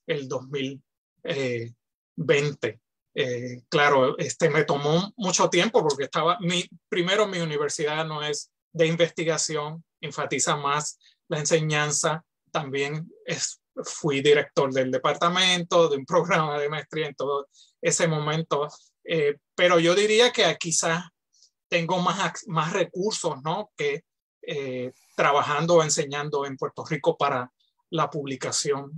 el 2020. Eh, claro, este me tomó mucho tiempo porque estaba, mi, primero mi universidad no es de investigación, enfatiza más la enseñanza, también es, fui director del departamento, de un programa de maestría en todo ese momento, eh, pero yo diría que quizás tengo más, más recursos, ¿no? Que eh, trabajando o enseñando en Puerto Rico para la publicación.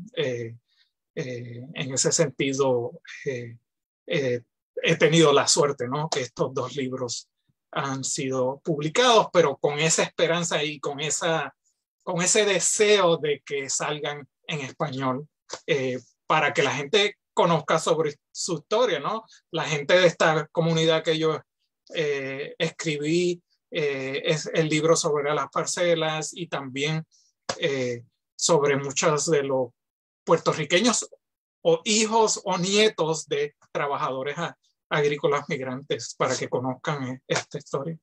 En ese sentido, eh, he tenido la suerte, ¿no? Que estos dos libros han sido publicados, pero con esa esperanza y con, esa, con ese deseo de que salgan en español eh, para que la gente conozca sobre su historia, ¿no? La gente de esta comunidad que yo eh, escribí es el libro sobre las parcelas y también sobre muchos de los puertorriqueños o hijos o nietos de trabajadores agrícolas migrantes para que conozcan e-, esta historia.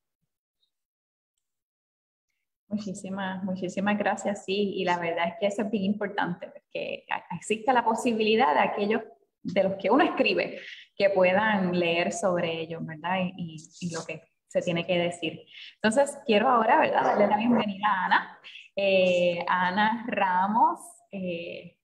Muchísimas, muchísimas gracias, sí, y la verdad es que eso es bien importante, porque existe la posibilidad de aquellos de los que uno escribe que puedan leer sobre ellos, ¿verdad? Y, y, lo que se tiene que decir. Entonces, quiero ahora, ¿verdad?, darle la bienvenida a Ana. Eh, Ana Ramos, eh,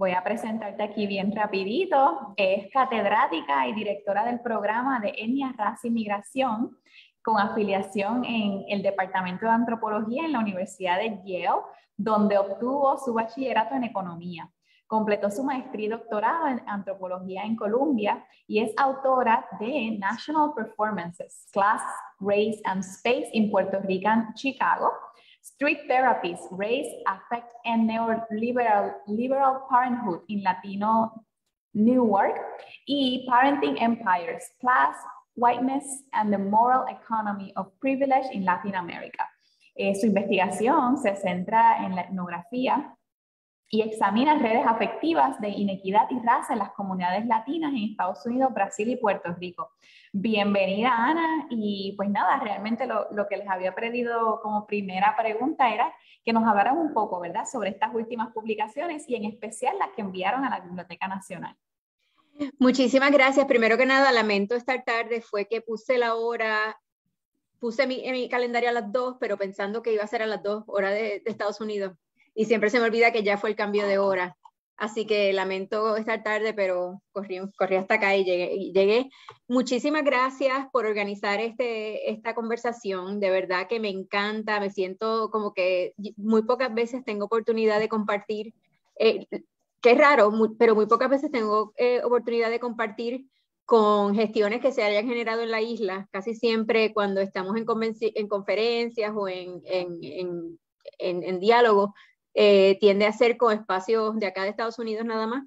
Voy a presentarte aquí bien rapidito. Es catedrática y directora del programa de Etnia, Raza y Migración con afiliación en el Departamento de Antropología en la Universidad de Yale, donde obtuvo su bachillerato en Economía. Completó su maestría y doctorado en Antropología en Columbia y es autora de National Performances, Class, Race and Space in Puerto Rican, Chicago, Street Therapies, Race, Affect, and Neoliberal Liberal Parenthood in Latino Newark y Parenting Empires, Class, Whiteness, and the Moral Economy of Privilege in Latin America. Eh, su investigación se centra en la etnografía y examina redes afectivas de inequidad y raza en las comunidades latinas en Estados Unidos, Brasil y Puerto Rico. Bienvenida Ana y pues nada, realmente lo, lo, que les había pedido como primera pregunta era que nos hablaran un poco, ¿verdad?, sobre estas últimas publicaciones y en especial las que enviaron a la Biblioteca Nacional. Muchísimas gracias. Primero que nada, lamento estar tarde, fue que puse la hora, puse mi, en mi calendario a las dos, pero pensando que iba a ser a las dos horas de, de Estados Unidos y siempre se me olvida que ya fue el cambio de hora. Así que lamento estar tarde, pero corrí, corrí hasta acá y llegué, llegué, Muchísimas gracias por organizar este, esta conversación. De verdad que me encanta. Me siento como que muy pocas veces tengo oportunidad de compartir, eh, raro, pero muy pocas veces tengo eh, oportunidad de compartir con gestiones que se hayan generado en la isla. Casi siempre cuando estamos en, en conferencias o en, en, en diálogo, eh, tiende a ser con espacios de acá de Estados Unidos nada más.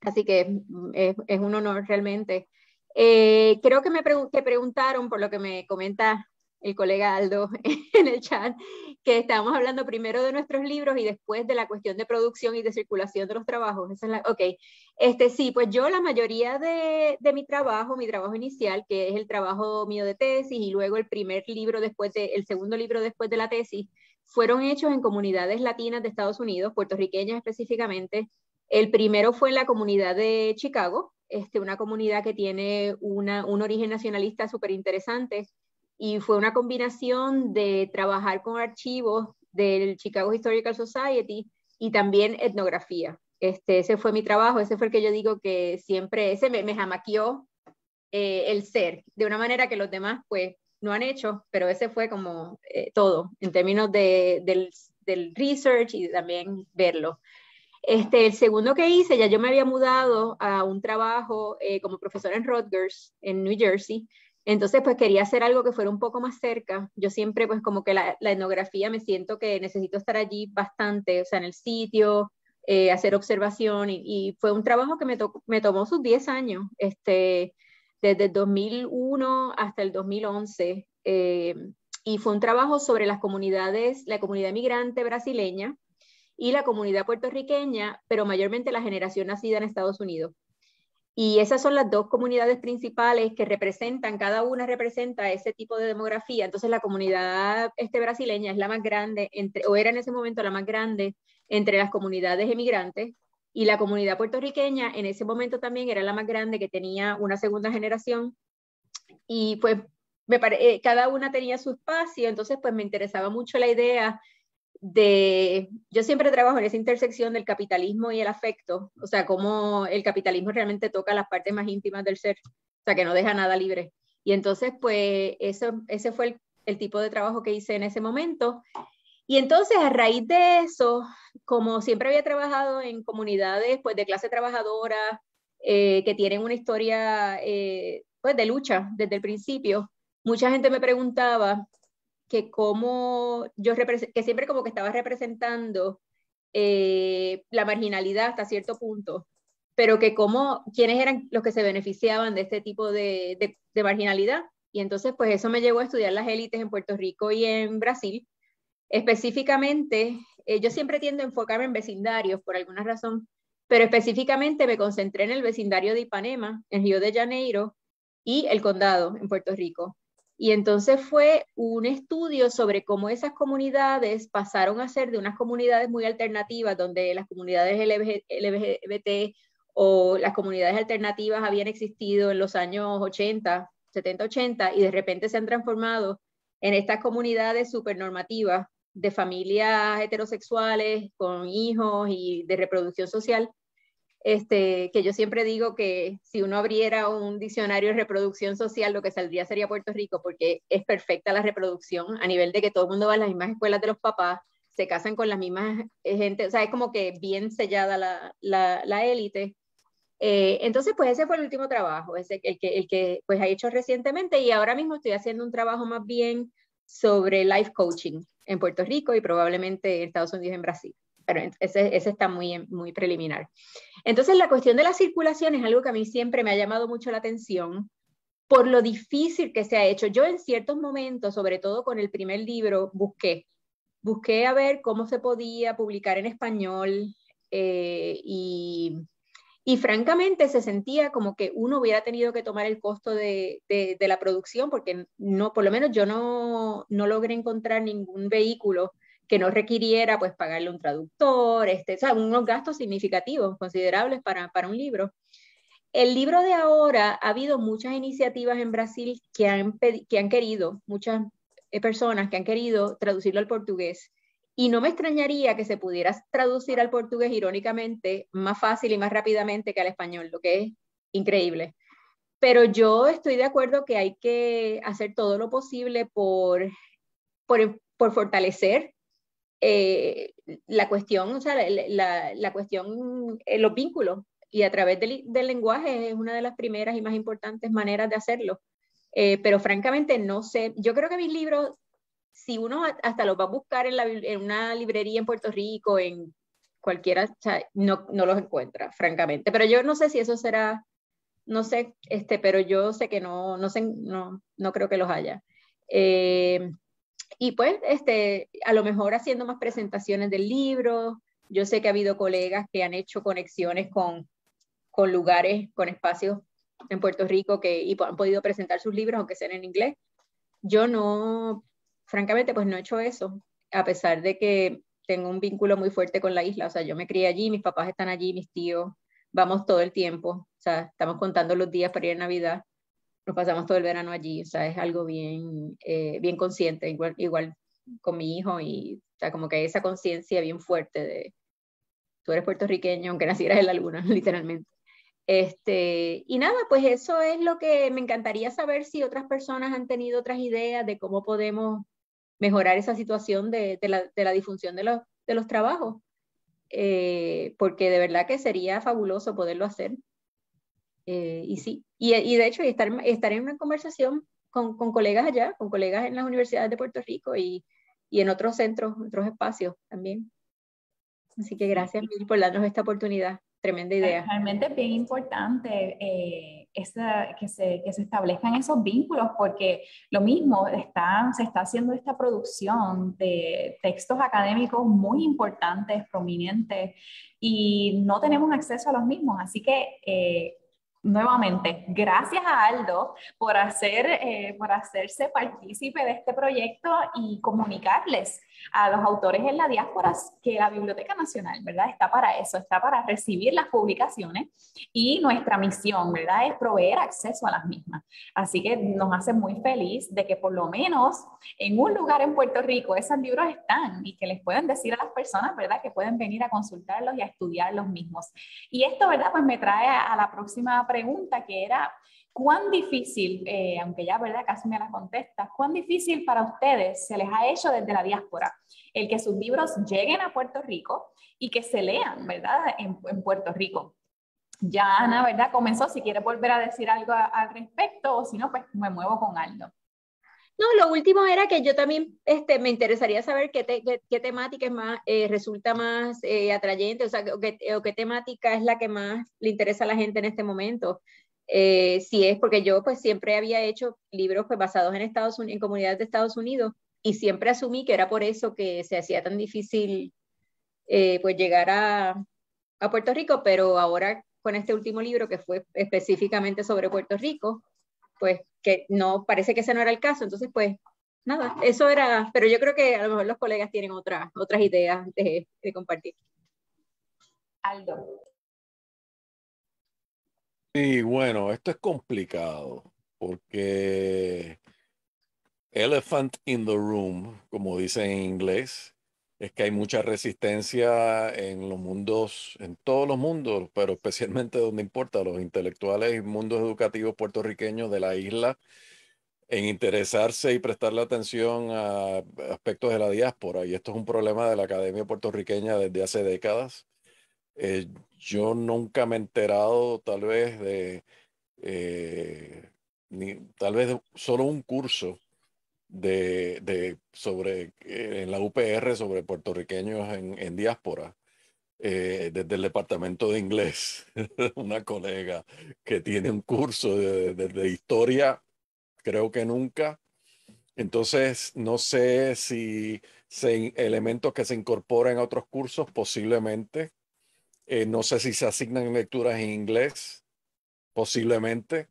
Así que es, un honor realmente. Eh, creo que me preguntaron, por lo que me comenta el colega Aldo en el chat, que estábamos hablando primero de nuestros libros y después de la cuestión de producción y de circulación de los trabajos. Esa es la, ok, este, sí, pues yo la mayoría de, mi trabajo, mi trabajo inicial, que es el trabajo mío de tesis y luego el primer libro después de, el segundo libro después de la tesis, fueron hechos en comunidades latinas de Estados Unidos, puertorriqueñas específicamente. El primero fue en la comunidad de Chicago, este, una comunidad que tiene una, un origen nacionalista súper interesante y fue una combinación de trabajar con archivos del Chicago Historical Society y también etnografía. Este, ese fue mi trabajo, ese fue el que yo digo que siempre, ese me, me jamaqueó eh, el ser, de una manera que los demás pues no han hecho, pero ese fue como eh, todo en términos de, del, del, research y también verlo. Este, el segundo que hice, ya yo me había mudado a un trabajo eh, como profesora en Rutgers, en New Jersey, entonces pues quería hacer algo que fuera un poco más cerca. Yo siempre pues como que la, la etnografía me siento que necesito estar allí bastante, o sea, en el sitio, eh, hacer observación y, y, fue un trabajo que me, me tomó sus 10 años. Este, desde el 2001 hasta el 2011. Eh, y fue un trabajo sobre las comunidades, la comunidad migrante brasileña y la comunidad puertorriqueña, pero mayormente la generación nacida en Estados Unidos. Y esas son las dos comunidades principales que representan, cada una representa ese tipo de demografía. Entonces la comunidad este, brasileña es la más grande, entre, o era en ese momento la más grande entre las comunidades emigrantes, y la comunidad puertorriqueña en ese momento también era la más grande, que tenía una segunda generación. Y pues me eh, cada una tenía su espacio, entonces pues me interesaba mucho la idea de, yo siempre trabajo en esa intersección del capitalismo y el afecto, o sea, cómo el capitalismo realmente toca las partes más íntimas del ser, o sea, que no deja nada libre. Y entonces, pues, eso, ese fue el, el tipo de trabajo que hice en ese momento. Y entonces, a raíz de eso, como siempre había trabajado en comunidades pues, de clase trabajadora, eh, que tienen una historia eh, pues, de lucha desde el principio, mucha gente me preguntaba que como yo que siempre como que estaba representando eh, la marginalidad hasta cierto punto, pero que como quiénes eran los que se beneficiaban de este tipo de, de, marginalidad. Y entonces pues eso me llevó a estudiar las élites en Puerto Rico y en Brasil. Específicamente, eh, yo siempre tiendo a enfocarme en vecindarios por alguna razón, pero específicamente me concentré en el vecindario de Ipanema, en Río de Janeiro, y el condado en Puerto Rico. Y entonces fue un estudio sobre cómo esas comunidades pasaron a ser de unas comunidades muy alternativas, donde las comunidades LGBT o las comunidades alternativas habían existido en los años 80, 70, 80, y de repente se han transformado en estas comunidades supernormativas de familias heterosexuales con hijos y de reproducción social, este, que yo siempre digo que si uno abriera un diccionario de reproducción social, lo que saldría sería Puerto Rico, porque es perfecta la reproducción a nivel de que todo el mundo va a las mismas escuelas de los papás, se casan con las mismas eh, gente, o sea, es como que bien sellada la, la, la élite. Eh, entonces, pues ese fue el último trabajo, ese, el que, el que pues ha hecho recientemente y ahora mismo estoy haciendo un trabajo más bien sobre life coaching en Puerto Rico y probablemente en Estados Unidos en Brasil pero ese, ese, está muy, muy preliminar. Entonces, la cuestión de la circulación es algo que a mí siempre me ha llamado mucho la atención por lo difícil que se ha hecho. Yo en ciertos momentos, sobre todo con el primer libro, busqué, busqué a ver cómo se podía publicar en español eh, y, y, francamente se sentía como que uno hubiera tenido que tomar el costo de, de, la producción porque no, por lo menos yo no, no logré encontrar ningún vehículo que no requiriera pues pagarle un traductor, este, o sea, unos gastos significativos, considerables para, para un libro. El libro de ahora, ha habido muchas iniciativas en Brasil que han, que han querido, muchas eh, personas que han querido traducirlo al portugués. Y no me extrañaría que se pudiera traducir al portugués irónicamente más fácil y más rápidamente que al español, lo que es increíble. Pero yo estoy de acuerdo que hay que hacer todo lo posible por, por, fortalecer eh, la cuestión, o sea, la, la, cuestión, eh, los vínculos, y a través del, del, lenguaje es una de las primeras y más importantes maneras de hacerlo. Eh, pero francamente no sé, yo creo que mis libros, si uno hasta los va a buscar en, la, en una librería en Puerto Rico, en cualquiera, no, no los encuentra, francamente. Pero yo no sé si eso será, no sé, este, pero yo sé que no, no sé, no, no creo que los haya. Eh, y pues, este, a lo mejor haciendo más presentaciones del libro. Yo sé que ha habido colegas que han hecho conexiones con, con lugares, con espacios en Puerto Rico que y han podido presentar sus libros, aunque sean en inglés. Yo no, francamente, pues no he hecho eso, a pesar de que tengo un vínculo muy fuerte con la isla. O sea, yo me crié allí, mis papás están allí, mis tíos, vamos todo el tiempo. O sea, estamos contando los días para ir a Navidad nos pasamos todo el verano allí, o sea, es algo bien, eh, bien consciente, igual, igual con mi hijo, y o sea, como que hay esa conciencia bien fuerte de, tú eres puertorriqueño, aunque nacieras en la literalmente. Este, y nada, pues eso es lo que me encantaría saber si otras personas han tenido otras ideas de cómo podemos mejorar esa situación de, de, la, de la, difusión de los, de los trabajos, eh, porque de verdad que sería fabuloso poderlo hacer. Eh, y sí, y, y, de hecho estar, estar en una conversación con, con, colegas allá, con colegas en las universidades de Puerto Rico y, y en otros centros, otros espacios también. Así que gracias mil por darnos esta oportunidad. Tremenda idea. Realmente es bien importante eh, esa, que, se, que, se, establezcan esos vínculos porque lo mismo, está, se está haciendo esta producción de textos académicos muy importantes, prominentes, y no tenemos acceso a los mismos. Así que eh, nuevamente, gracias a Aldo por, hacer, eh, por hacerse partícipe de este proyecto y comunicarles a los autores en la diáspora que la Biblioteca Nacional, ¿verdad? Está para eso, está para recibir las publicaciones y nuestra misión, ¿verdad? Es proveer acceso a las mismas. Así que nos hace muy feliz de que por lo menos en un lugar en Puerto Rico esos libros están y que les pueden decir a las personas, ¿verdad? Que pueden venir a consultarlos y a estudiar los mismos. Y esto, ¿verdad? Pues me trae a la próxima pregunta que era, ¿cuán difícil, eh, aunque ya verdad casi me la contestas, cuán difícil para ustedes se les ha hecho desde la diáspora el que sus libros lleguen a Puerto Rico y que se lean, ¿verdad? En, Puerto Rico. Ya Ana, ¿verdad? Comenzó, si quiere volver a decir algo al respecto o si no, pues me muevo con Aldo. No, lo último era que yo también este, me interesaría saber qué, temática es más, eh, resulta más eh, atrayente, o sea, o qué, temática es la que más le interesa a la gente en este momento. Eh, si es porque yo pues siempre había hecho libros pues basados en Estados Unidos, en comunidades de Estados Unidos y siempre asumí que era por eso que se hacía tan difícil pues llegar a, a Puerto Rico, pero ahora con este último libro que fue específicamente sobre Puerto Rico, pues que no, parece que ese no era el caso, entonces pues nada, eso era, pero yo creo que a lo mejor los colegas tienen otras otras ideas de, de compartir. Aldo. Sí, bueno, esto es complicado porque elephant in the room, como dicen en inglés, es que hay mucha resistencia en los mundos, en todos los mundos, pero especialmente donde importa, los intelectuales y mundos educativos puertorriqueños de la isla, en interesarse y prestarle atención a aspectos de la diáspora. Y esto es un problema de la academia puertorriqueña desde hace décadas. Eh, yo nunca me he enterado tal vez de, eh, ni, tal vez solo un curso de, de sobre, eh, en la UPR sobre puertorriqueños en, en diáspora. Desde el departamento de inglés, una colega que tiene un curso de, de, historia, creo que nunca. Entonces, no sé si se, elementos que se incorporan a otros cursos, posiblemente. Eh, no sé si se asignan lecturas en inglés, posiblemente.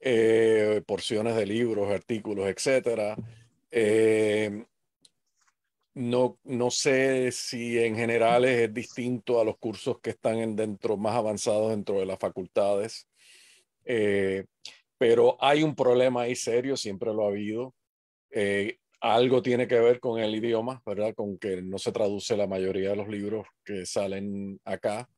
Eh, porciones de libros, artículos, etcétera. Eh, no, no sé si en general es distinto a los cursos que están en dentro, más avanzados dentro de las facultades. Pero hay un problema ahí serio, siempre lo ha habido. Algo tiene que ver con el idioma, ¿verdad? Con que no se traduce la mayoría de los libros que salen acá.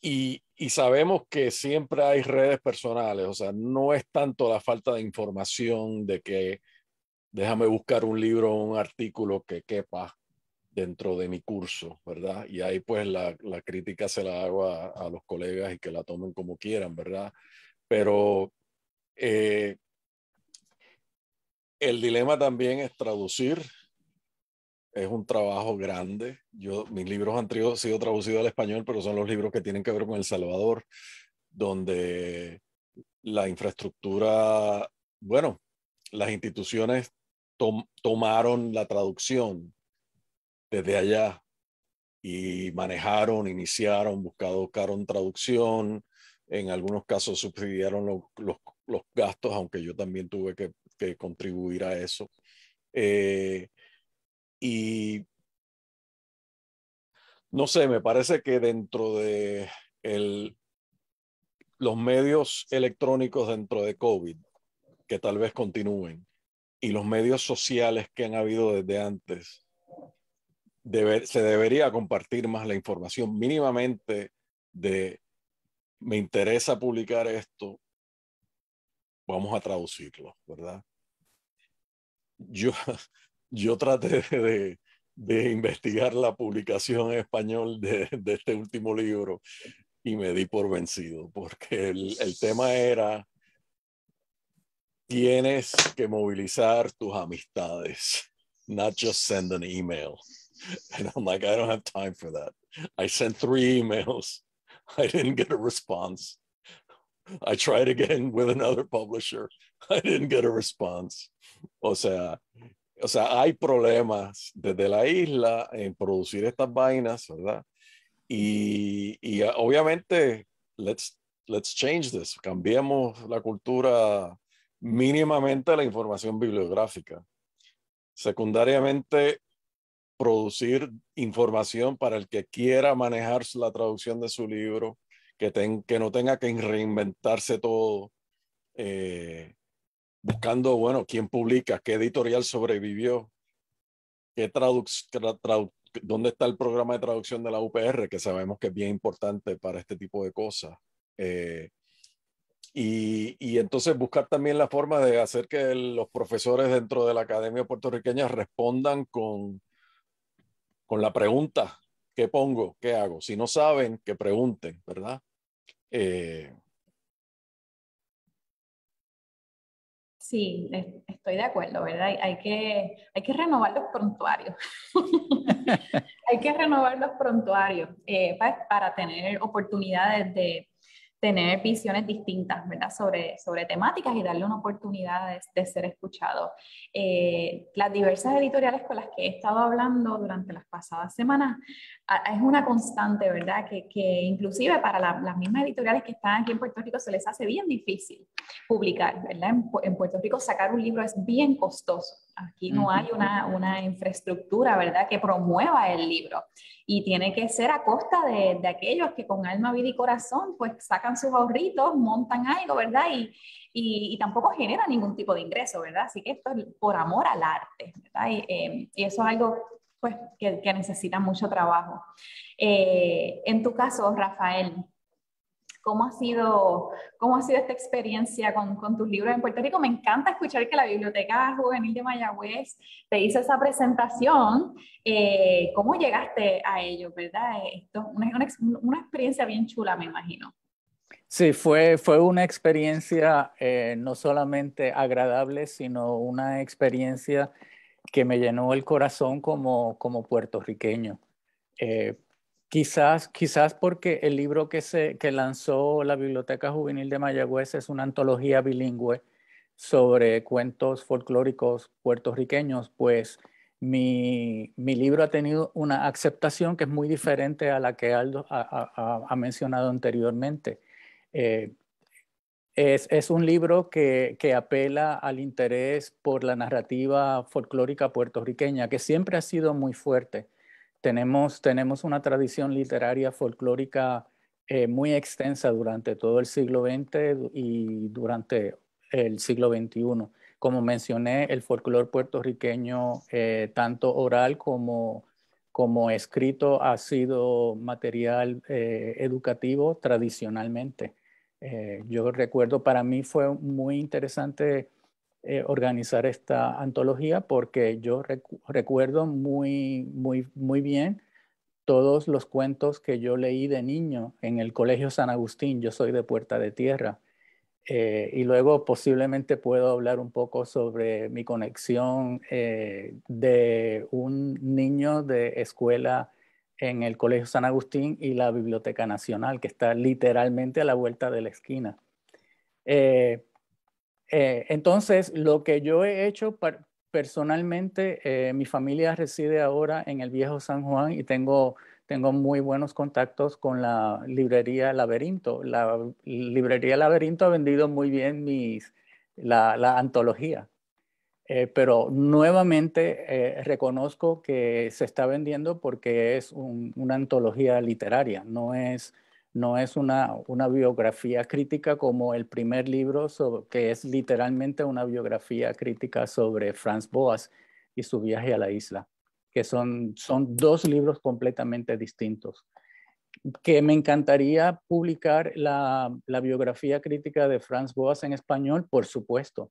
y, y sabemos que siempre hay redes personales, o sea, no es tanto la falta de información de que déjame buscar un libro o un artículo que quepa dentro de mi curso, ¿verdad? Y ahí pues la, la crítica se la hago a, a, los colegas y que la tomen como quieran, ¿verdad? Pero eh, el dilema también es traducir es un trabajo grande. Yo, mis libros han sido traducidos al español, pero son los libros que tienen que ver con El Salvador, donde la infraestructura, bueno, las instituciones tomaron la traducción desde allá y manejaron, iniciaron, buscaron traducción, en algunos casos subsidiaron los, los, gastos, aunque yo también tuve que, contribuir a eso. Eh, y no sé, me parece que dentro de los medios electrónicos dentro de COVID, que tal vez continúen, y los medios sociales que han habido desde antes, se debería compartir más la información mínimamente de me interesa publicar esto, vamos a traducirlo, ¿verdad? Yo, yo traté de, de, investigar la publicación en español de, de, este último libro y me di por vencido, porque el, el tema era, tienes que movilizar tus amistades, not just send an email. And I'm like, I don't have time for that. I sent three emails. I didn't get a response. I tried again with another publisher. I didn't get a response. O sea, o sea, hay problemas desde la isla en producir estas vainas, ¿verdad? Y, y obviamente, let's, let's change this, cambiemos la cultura mínimamente la información bibliográfica. Secundariamente, producir información para el que quiera manejar la traducción de su libro, que, que no tenga que reinventarse todo, eh, buscando, bueno, quién publica, qué editorial sobrevivió, qué dónde está el programa de traducción de la UPR, que sabemos que es bien importante para este tipo de cosas. Eh, y, y, entonces buscar también la forma de hacer que los profesores dentro de la academia puertorriqueña respondan con, con la pregunta, ¿qué pongo? ¿Qué hago? Si no saben, que pregunten, ¿verdad? Eh, Sí, estoy de acuerdo, ¿verdad? Hay que, hay que renovar los prontuarios. hay que renovar los prontuarios eh, para, para, tener oportunidades de, tener visiones distintas, ¿verdad? Sobre, sobre temáticas y darle una oportunidad de, ser escuchado. Eh, las diversas editoriales con las que he estado hablando durante las pasadas semanas es una constante, ¿verdad? Que, que inclusive para las mismas editoriales que están aquí en Puerto Rico se les hace bien difícil publicar, ¿verdad? En, en Puerto Rico sacar un libro es bien costoso. Aquí no hay una, una, infraestructura, ¿verdad?, que promueva el libro. Y tiene que ser a costa de, de, aquellos que con alma, vida y corazón, pues sacan sus ahorritos, montan algo, ¿verdad? Y, y, tampoco genera ningún tipo de ingreso, ¿verdad? Así que esto es por amor al arte, ¿verdad? Y, eh, y eso es algo pues, que, que necesita mucho trabajo. Eh, en tu caso, Rafael, ¿Cómo ha sido, cómo ha sido esta experiencia con, con, tus libros en Puerto Rico? Me encanta escuchar que la Biblioteca Juvenil de Mayagüez te hizo esa presentación. Eh, ¿Cómo llegaste a ello, verdad? Esto es una, una, experiencia bien chula, me imagino. Sí, fue, fue una experiencia eh, no solamente agradable, sino una experiencia que me llenó el corazón como, como puertorriqueño. Eh, Quizás, quizás porque el libro que, se, que lanzó la Biblioteca Juvenil de Mayagüez es una antología bilingüe sobre cuentos folclóricos puertorriqueños, pues mi, mi libro ha tenido una aceptación que es muy diferente a la que Aldo ha, ha, mencionado anteriormente. Eh, es, es, un libro que, que, apela al interés por la narrativa folclórica puertorriqueña, que siempre ha sido muy fuerte tenemos, tenemos una tradición literaria folclórica eh, muy extensa durante todo el siglo XX y durante el siglo XXI. Como mencioné, el folclore puertorriqueño, eh, tanto oral como, como escrito, ha sido material eh, educativo tradicionalmente. yo recuerdo, para mí fue muy interesante eh, organizar esta antología porque yo recuerdo muy, muy, muy bien todos los cuentos que yo leí de niño en el Colegio San Agustín. Yo soy de Puerta de Tierra. Eh, y luego posiblemente puedo hablar un poco sobre mi conexión eh, de un niño de escuela en el Colegio San Agustín y la Biblioteca Nacional, que está literalmente a la vuelta de la esquina. Entonces, lo que yo he hecho personalmente, eh, mi familia reside ahora en el viejo San Juan y tengo, tengo muy buenos contactos con la librería Laberinto. La librería Laberinto ha vendido muy bien mis, la, la antología. Eh, pero nuevamente reconozco que se está vendiendo porque es una antología literaria, no es no es una, biografía crítica como el primer libro, que es literalmente una biografía crítica sobre Franz Boas y su viaje a la isla, que son, son dos libros completamente distintos. Que me encantaría publicar la, biografía crítica de Franz Boas en español, por supuesto.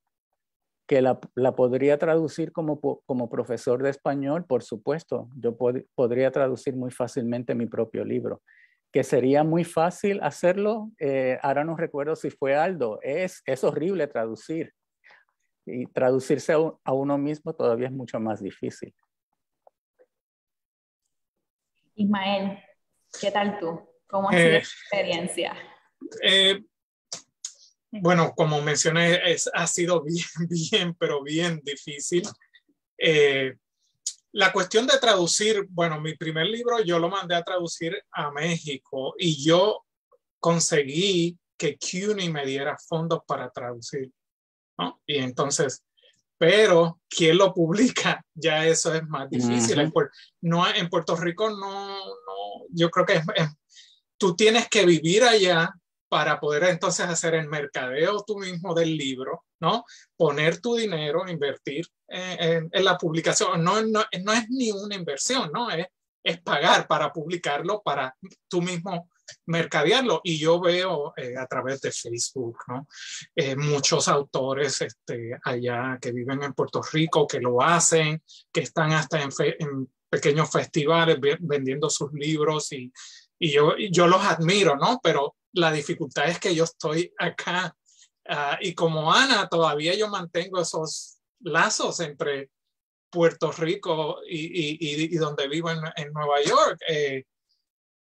Que la, podría traducir como, como profesor de español, por supuesto. Yo podría traducir muy fácilmente mi propio libro que sería muy fácil hacerlo. Eh, ahora no recuerdo si fue Aldo. Es, es horrible traducir. Y traducirse a, uno mismo todavía es mucho más difícil. Ismael, ¿qué tal tú? ¿Cómo ha sido tu eh, experiencia? Eh, bueno, como mencioné, es, ha sido bien, bien, pero bien difícil. La cuestión de traducir, bueno, mi primer libro yo lo mandé a traducir a México y yo conseguí que CUNY me diera fondos para traducir. ¿no? Y entonces, pero ¿quién lo publica? Ya eso es más difícil. en, no, en Puerto Rico no, no yo creo que tú tienes que vivir allá para poder entonces hacer el mercadeo tú mismo del libro, ¿no? Poner tu dinero, invertir en, la publicación. No, no, no, es ni una inversión, ¿no? Es, es pagar para publicarlo, para tú mismo mercadearlo. Y yo veo eh, a través de Facebook, ¿no? Eh, muchos autores este, allá que viven en Puerto Rico, que lo hacen, que están hasta en, en pequeños festivales vendiendo sus libros y, y yo, yo los admiro, ¿no? Pero la dificultad es que yo estoy acá uh, y como Ana todavía yo mantengo esos lazos entre Puerto Rico y, y, y donde vivo en, en Nueva York, eh,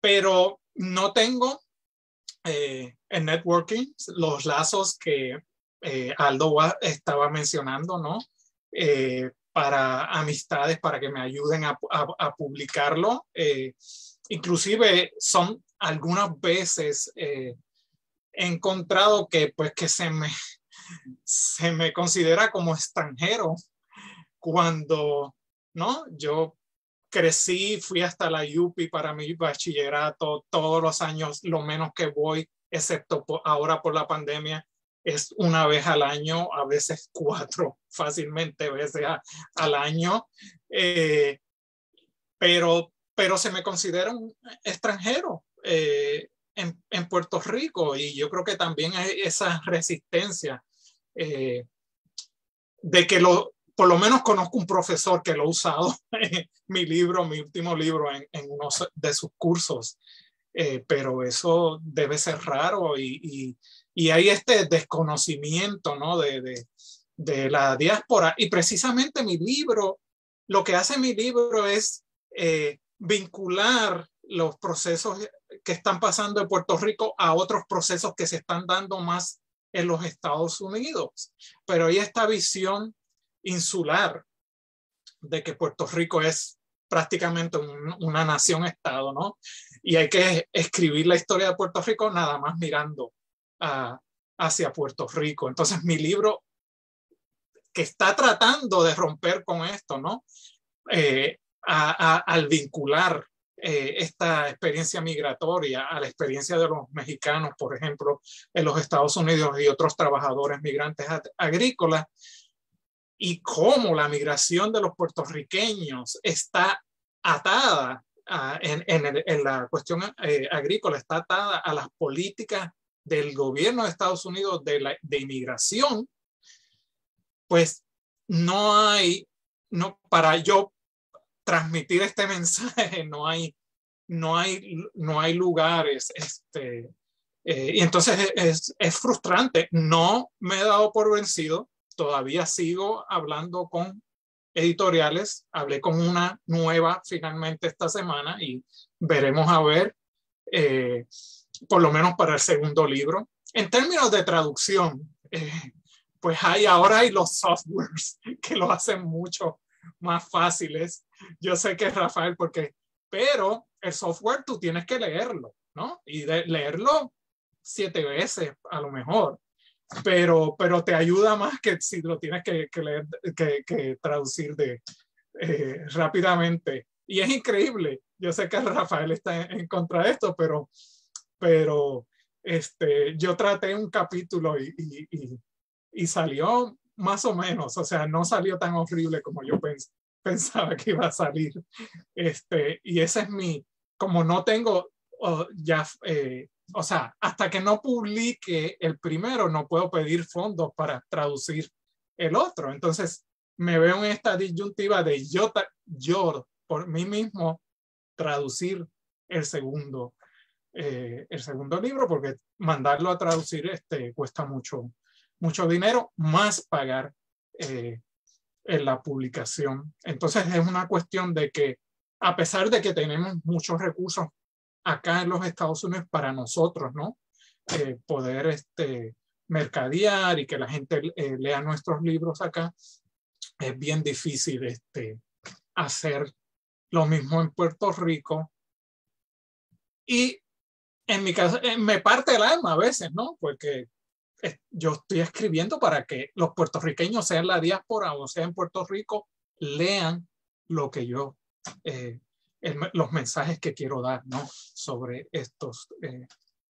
pero no tengo eh, networking los lazos que eh, Aldo estaba mencionando, ¿no? Eh, para amistades, para que me ayuden a, a, a publicarlo. Eh, inclusive son algunas veces eh, he encontrado que pues que se me, se me considera como extranjero cuando, ¿no? Yo crecí, fui hasta la UPI para mi bachillerato, todos los años, lo menos que voy, excepto ahora por la pandemia, es una vez al año, a veces cuatro, fácilmente veces al año. Eh, pero, pero se me considera un extranjero. Eh, en, Puerto Rico y yo creo que también hay esa resistencia eh, de que lo, por lo menos conozco un profesor que lo ha usado mi libro, mi último libro en, en uno de sus cursos, eh, pero eso debe ser raro y, y, y hay este desconocimiento ¿no? de, de, de, la diáspora y precisamente mi libro, lo que hace mi libro es eh, vincular los procesos que están pasando en Puerto Rico a otros procesos que se están dando más en los Estados Unidos. Pero hay esta visión insular de que Puerto Rico es prácticamente un, una nación-estado, ¿no? Y hay que escribir la historia de Puerto Rico nada más mirando hacia Puerto Rico. Entonces mi libro que está tratando de romper con esto, ¿no? Eh, al vincular eh, esta experiencia migratoria a la experiencia de los mexicanos, por ejemplo, en los Estados Unidos y otros trabajadores migrantes agrícolas, y cómo la migración de los puertorriqueños está atada a, en, en, la cuestión eh, agrícola, está atada a las políticas del gobierno de Estados Unidos de, la, de inmigración, pues no hay, no, para yo transmitir este mensaje, no hay, no hay, no hay lugares. Este, eh, y entonces es, es, frustrante. No me he dado por vencido. Todavía sigo hablando con editoriales. Hablé con una nueva finalmente esta semana y veremos a ver, eh, por lo menos para el segundo libro. En términos de traducción, eh, pues hay ahora hay los softwares que lo hacen mucho más fáciles. Yo sé que Rafael, porque, pero el software tú tienes que leerlo, ¿no? Y leerlo siete veces a lo mejor, pero, pero te ayuda más que si lo tienes que, que leer, que, traducir de, eh, rápidamente. Y es increíble. Yo sé que Rafael está en, contra de esto, pero, pero este, yo traté un capítulo y, y, salió más o menos, o sea, no salió tan horrible como yo pens pensaba que iba a salir. Este, y ese es mi, como no tengo oh, ya, eh, o sea, hasta que no publique el primero, no puedo pedir fondos para traducir el otro. Entonces, me veo en esta disyuntiva de yo, yo por mí mismo traducir el segundo, eh, el segundo libro, porque mandarlo a traducir este, cuesta mucho, mucho dinero, más pagar eh, en la publicación. Entonces es una cuestión de que a pesar de que tenemos muchos recursos acá en los Estados Unidos para nosotros, ¿no? Eh, poder este, mercadear y que la gente eh, lea nuestros libros acá, es bien difícil este, hacer lo mismo en Puerto Rico. Y en mi caso, eh, me parte el alma a veces, ¿no? Porque yo estoy escribiendo para que los puertorriqueños, sean la diáspora o sea en Puerto Rico, lean lo que yo, eh, los mensajes que quiero dar, ¿no? Sobre estos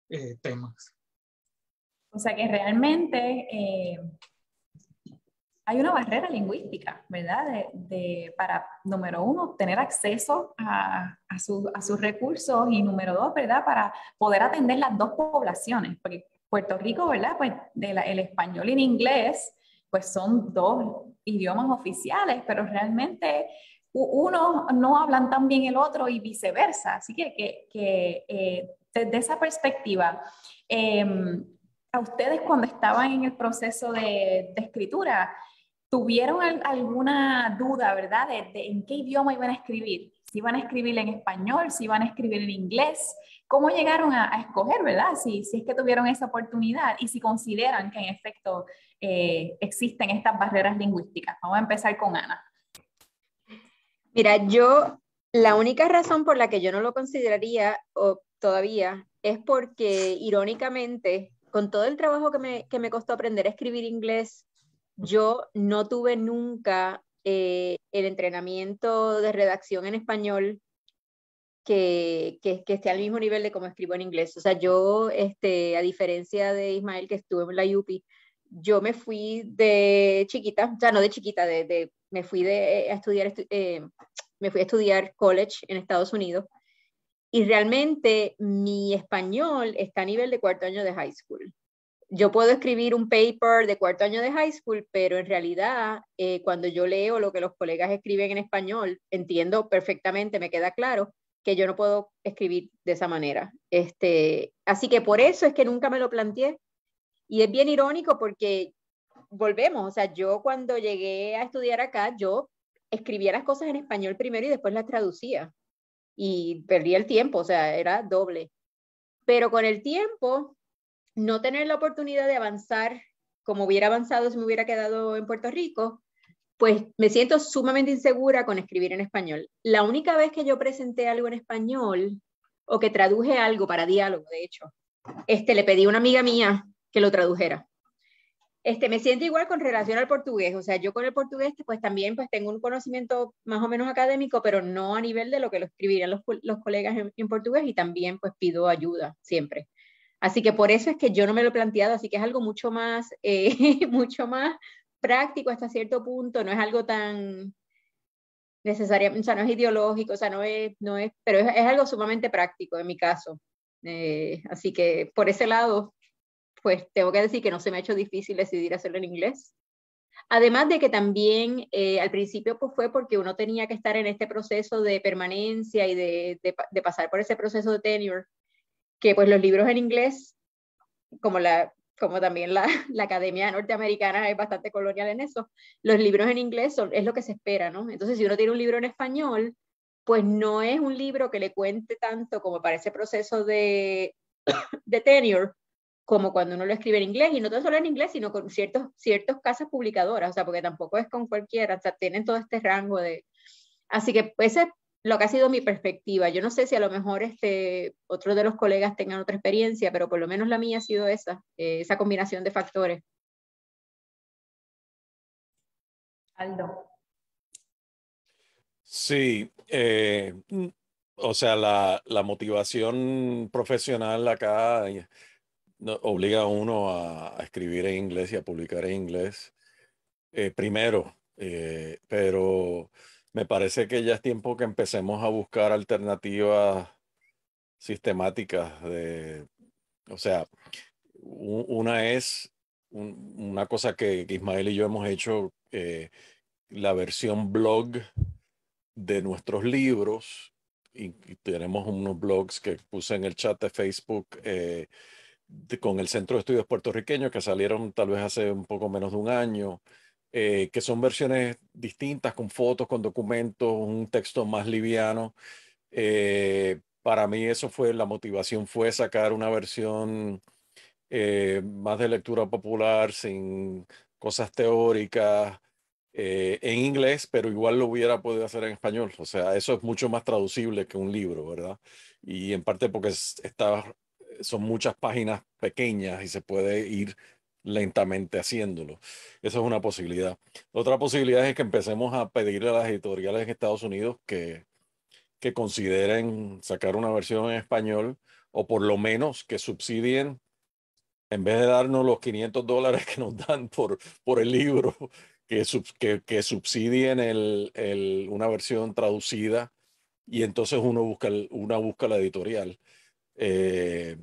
eh, temas. O sea que realmente hay una barrera lingüística, ¿verdad? De, para, número uno, tener acceso a, a, sus recursos y número dos, ¿verdad? Para poder atender las dos poblaciones, porque Puerto Rico, ¿verdad? Pues el español y el inglés, pues son dos idiomas oficiales, pero realmente uno no hablan tan bien el otro y viceversa. Así que, que, eh, desde esa perspectiva, em, a ustedes cuando estaban en el proceso de, escritura, ¿Tuvieron alguna duda, verdad, de, en qué idioma iban a escribir? Si iban a escribir en español, si iban a escribir en inglés. ¿Cómo llegaron a, escoger, verdad? Si, si, es que tuvieron esa oportunidad y si consideran que en efecto eh, existen estas barreras lingüísticas. Vamos a empezar con Ana. Mira, yo, la única razón por la que yo no lo consideraría o, todavía es porque, irónicamente, con todo el trabajo que me, que me costó aprender a escribir inglés, yo no tuve nunca eh, el entrenamiento de redacción en español que, que, esté al mismo nivel de como escribo en inglés. O sea, yo, este, a diferencia de Ismael, que estuve en la UPI, yo me fui de chiquita, o sea, no de chiquita, de, me fui de, a estudiar, eh, me fui a estudiar college en Estados Unidos y realmente mi español está a nivel de cuarto año de high school yo puedo escribir un paper de cuarto año de high school, pero en realidad eh, cuando yo leo lo que los colegas escriben en español, entiendo perfectamente, me queda claro que yo no puedo escribir de esa manera. Este, así que por eso es que nunca me lo planteé. Y es bien irónico porque volvemos, o sea, yo cuando llegué a estudiar acá, yo escribía las cosas en español primero y después las traducía. Y perdí el tiempo, o sea, era doble. Pero con el tiempo, no tener la oportunidad de avanzar como hubiera avanzado si me hubiera quedado en Puerto Rico, pues me siento sumamente insegura con escribir en español. La única vez que yo presenté algo en español o que traduje algo para diálogo, de hecho, este, le pedí a una amiga mía que lo tradujera. Este, me siento igual con relación al portugués, o sea, yo con el portugués pues también pues tengo un conocimiento más o menos académico, pero no a nivel de lo que lo escribirían los, los colegas en, en portugués y también pues pido ayuda siempre. Así que por eso es que yo no me lo he planteado, así que es algo mucho más, eh, mucho más práctico hasta cierto punto, no es algo tan necesario, o sea, no es ideológico, o sea, no es, no es pero es, algo sumamente práctico en mi caso. Eh, así que por ese lado, pues tengo que decir que no se me ha hecho difícil decidir hacerlo en inglés. Además de que también eh, al principio pues fue porque uno tenía que estar en este proceso de permanencia y de pasar por ese proceso de tenure que pues los libros en inglés, como, la, como también la, la, Academia Norteamericana es bastante colonial en eso, los libros en inglés son, es lo que se espera, ¿no? Entonces, si uno tiene un libro en español, pues no es un libro que le cuente tanto como para ese proceso de, de tenure, como cuando uno lo escribe en inglés, y no todo solo en inglés, sino con ciertos, ciertos casas publicadoras, o sea, porque tampoco es con cualquiera, o sea, tienen todo este rango de... Así que ese lo que ha sido mi perspectiva. Yo no sé si a lo mejor este, otros de los colegas tengan otra experiencia, pero por lo menos la mía ha sido esa, eh, esa combinación de factores. Aldo. Sí, eh, o sea, la, motivación profesional acá eh, obliga a uno a, escribir en inglés y a publicar en inglés primero, pero me parece que ya es tiempo que empecemos a buscar alternativas sistemáticas de, o sea, una es una cosa que, Ismael y yo hemos hecho, eh, la versión blog de nuestros libros, y, tenemos unos blogs que puse en el chat de Facebook eh, con el Centro de Estudios Puertorriqueños que salieron tal vez hace un poco menos de un año. Eh, que son versiones distintas con fotos, con documentos, un texto más liviano. Eh, para mí eso fue, la motivación fue sacar una versión eh, más de lectura popular, sin cosas teóricas, eh, en inglés, pero igual lo hubiera podido hacer en español. O sea, eso es mucho más traducible que un libro, ¿verdad? Y en parte porque está, son muchas páginas pequeñas y se puede ir lentamente haciéndolo. Esa es una posibilidad. Otra posibilidad es que empecemos a pedirle a las editoriales en Estados Unidos que, que consideren sacar una versión en español o por lo menos que subsidien, en vez de darnos los 500 dólares que nos dan por, por el libro, que, que, que subsidien el, el, una versión traducida y entonces uno busca, una busca la editorial. Eh,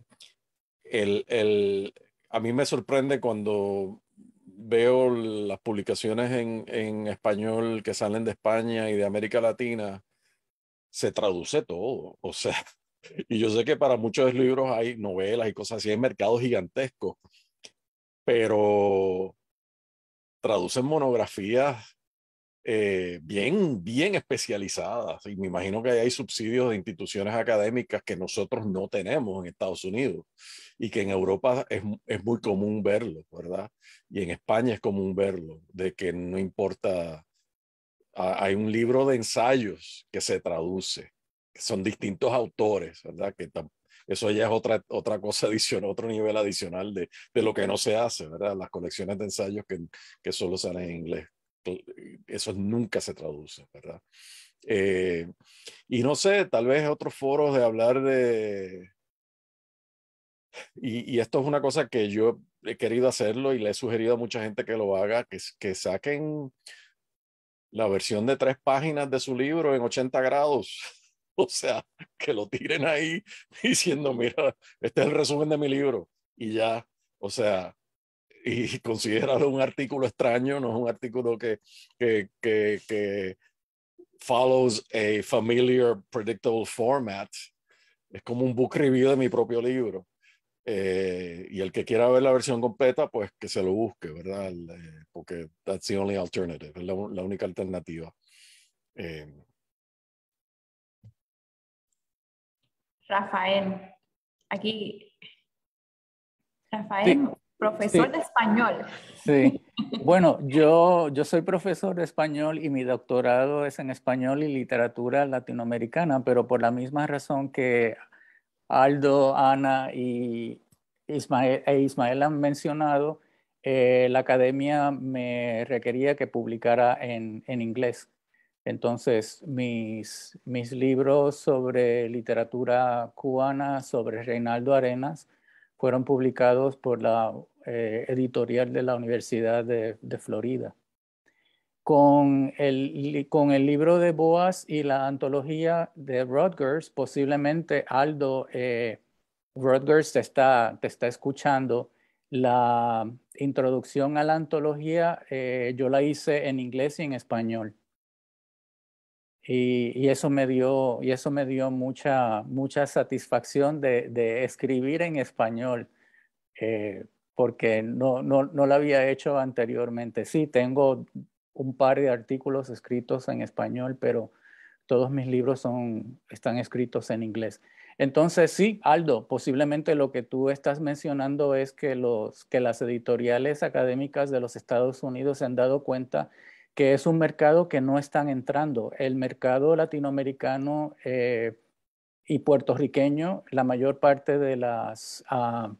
el, el, a mí me sorprende cuando veo las publicaciones en, español que salen de España y de América Latina, se traduce todo. O sea, y yo sé que para muchos libros hay novelas y cosas así, hay mercados gigantescos, pero traducen monografías eh, bien, bien especializadas. Y me imagino que hay subsidios de instituciones académicas que nosotros no tenemos en Estados Unidos y que en Europa es, es muy común verlo, ¿verdad? Y en España es común verlo, de que no importa, hay un libro de ensayos que se traduce, son distintos autores, ¿verdad? Que eso ya es otra, otra cosa adicional, otro nivel adicional de, de lo que no se hace, ¿verdad? Las colecciones de ensayos que, que solo salen en inglés eso nunca se traduce, ¿verdad? Eh, y no sé, tal vez otros foros de hablar de... Y, y, esto es una cosa que yo he querido hacerlo y le he sugerido a mucha gente que lo haga, que, que saquen la versión de tres páginas de su libro en 80 grados. O sea, que lo tiren ahí diciendo, mira, este es el resumen de mi libro. Y ya, o sea, y considerarlo un artículo extraño, no es un artículo que, que, que, que follows a familiar, predictable format. Es como un book review de mi propio libro. Eh, y el que quiera ver la versión completa, pues que se lo busque, ¿verdad? Eh, porque that's the only alternative, es la, la única alternativa. Eh. Rafael, aquí, Rafael, Profesor de español. Sí. Bueno, yo, yo soy profesor de español y mi doctorado es en español y literatura latinoamericana, pero por la misma razón que Aldo, Ana y Ismael, e Ismael han mencionado, eh, la academia me requería que publicara en, en inglés. Entonces, mis, mis libros sobre literatura cubana, sobre Reinaldo Arenas, fueron publicados por la eh, editorial de la Universidad de, Florida. Con el, con el, libro de Boas y la antología de Rutgers, posiblemente Aldo, eh, Rutgers te está, te está escuchando. La introducción a la antología eh, yo la hice en inglés y en español. Y, eso me dio, y eso me dio mucha, mucha satisfacción de, de escribir en español, porque no, no, no lo había hecho anteriormente. Sí, tengo un par de artículos escritos en español, pero todos mis libros son, están escritos en inglés. Entonces, sí, Aldo, posiblemente lo que tú estás mencionando es que, los, que las editoriales académicas de los Estados Unidos se han dado cuenta que es un mercado que no están entrando. El mercado latinoamericano eh, y puertorriqueño, la mayor parte de las ah,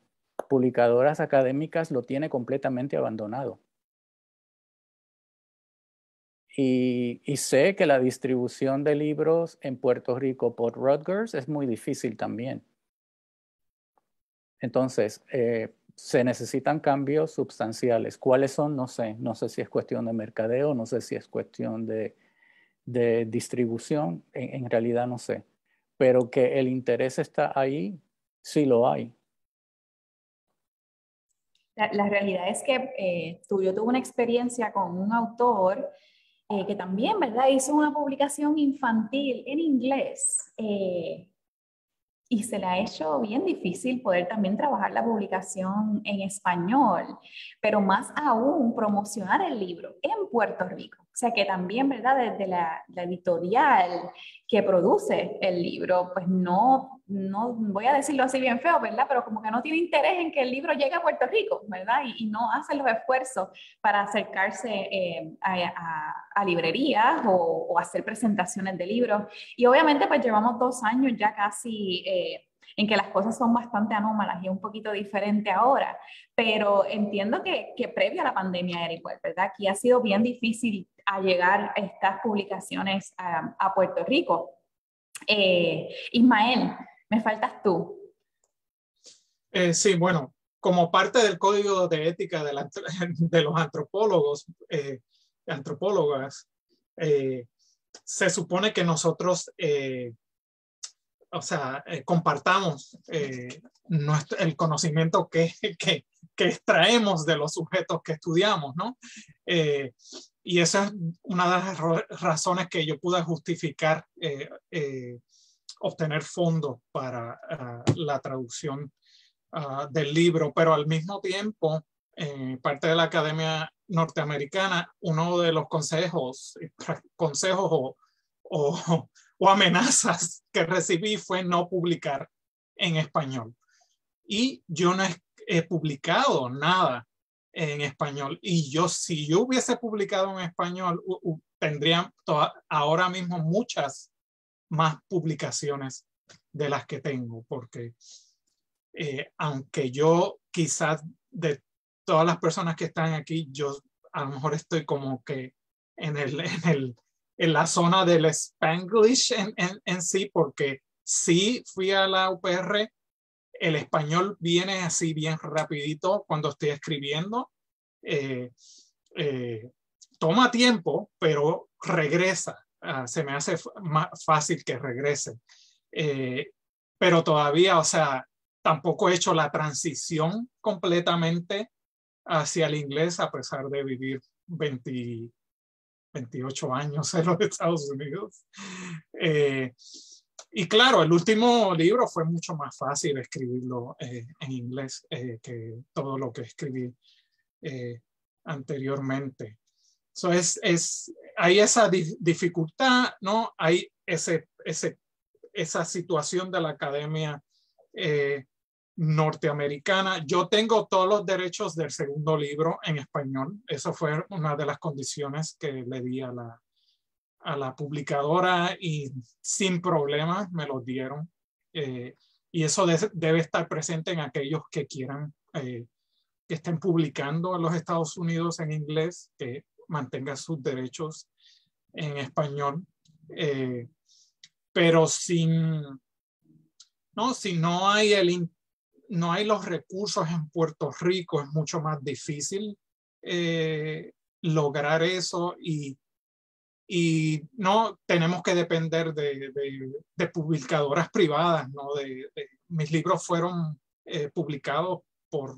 publicadoras académicas lo tiene completamente abandonado. Y, sé que la distribución de libros en Puerto Rico por Rutgers es muy difícil también. Entonces, eh, se necesitan cambios sustanciales. ¿Cuáles son? No sé. No sé si es cuestión de mercadeo, no sé si es cuestión de, distribución. En, en realidad no sé. Pero que el interés está ahí, sí lo hay. La, realidad es que eh, tú, yo tuve una experiencia con un autor eh, que también, ¿verdad? Hizo una publicación infantil en inglés eh, y se le ha hecho bien difícil poder también trabajar la publicación en español, pero más aún promocionar el libro en Puerto Rico. O sea que también, ¿verdad? Desde la, editorial que produce el libro, pues no, no, voy a decirlo así bien feo, ¿verdad? Pero como que no tiene interés en que el libro llegue a Puerto Rico, ¿verdad? Y, no hace los esfuerzos para acercarse eh, a, librerías o, hacer presentaciones de libros. Y obviamente pues llevamos dos años ya casi... Eh, en que las cosas son bastante anómalas y un poquito diferente ahora, pero entiendo que, que previo a la pandemia, Eric, ¿verdad? Aquí ha sido bien difícil a llegar estas publicaciones a, Puerto Rico. Eh, Ismael, me faltas tú. Eh, sí, bueno, como parte del código de ética de, los antropólogos, eh, antropólogas, se supone que nosotros o sea, eh, compartamos eh, nuestro, el conocimiento que, que, que, extraemos de los sujetos que estudiamos, ¿no? Eh, y esa es una de las razones que yo pude justificar obtener fondos para ah, la traducción ah, del libro, pero al mismo tiempo, parte de la Academia Norteamericana, uno de los consejos, consejos o, o o amenazas que recibí fue no publicar en español. Y yo no he, publicado nada en español. Y yo, si yo hubiese publicado en español, tendría ahora mismo muchas más publicaciones de las que tengo, porque eh, aunque yo quizás de todas las personas que están aquí, yo a lo mejor estoy como que en el, en el en la zona del Spanglish en, en, sí, porque sí fui a la UPR, el español viene así bien rapidito cuando estoy escribiendo. Eh, eh, toma tiempo, pero regresa. Ah, se me hace más fácil que regrese. Eh, pero todavía, o sea, tampoco he hecho la transición completamente hacia el inglés a pesar de vivir 20, 28 años en los Estados Unidos. Eh, y claro, el último libro fue mucho más fácil escribirlo eh, en inglés que todo lo que escribí anteriormente. So es, es, hay esa dificultad, ¿no? Hay ese, ese, esa situación de la academia norteamericana. Yo tengo todos los derechos del segundo libro en español. Eso fue una de las condiciones que le di a la, a la publicadora y sin problemas me los dieron. Eh, y eso debe estar presente en aquellos que quieran eh, que estén publicando en los Estados Unidos en inglés, que mantengan sus derechos en español. Eh, pero sin, no, si no hay el, no hay los recursos en Puerto Rico, es mucho más difícil eh, lograr eso y, y no tenemos que depender de, de, publicadoras privadas, ¿no? De, mis libros fueron eh, publicados por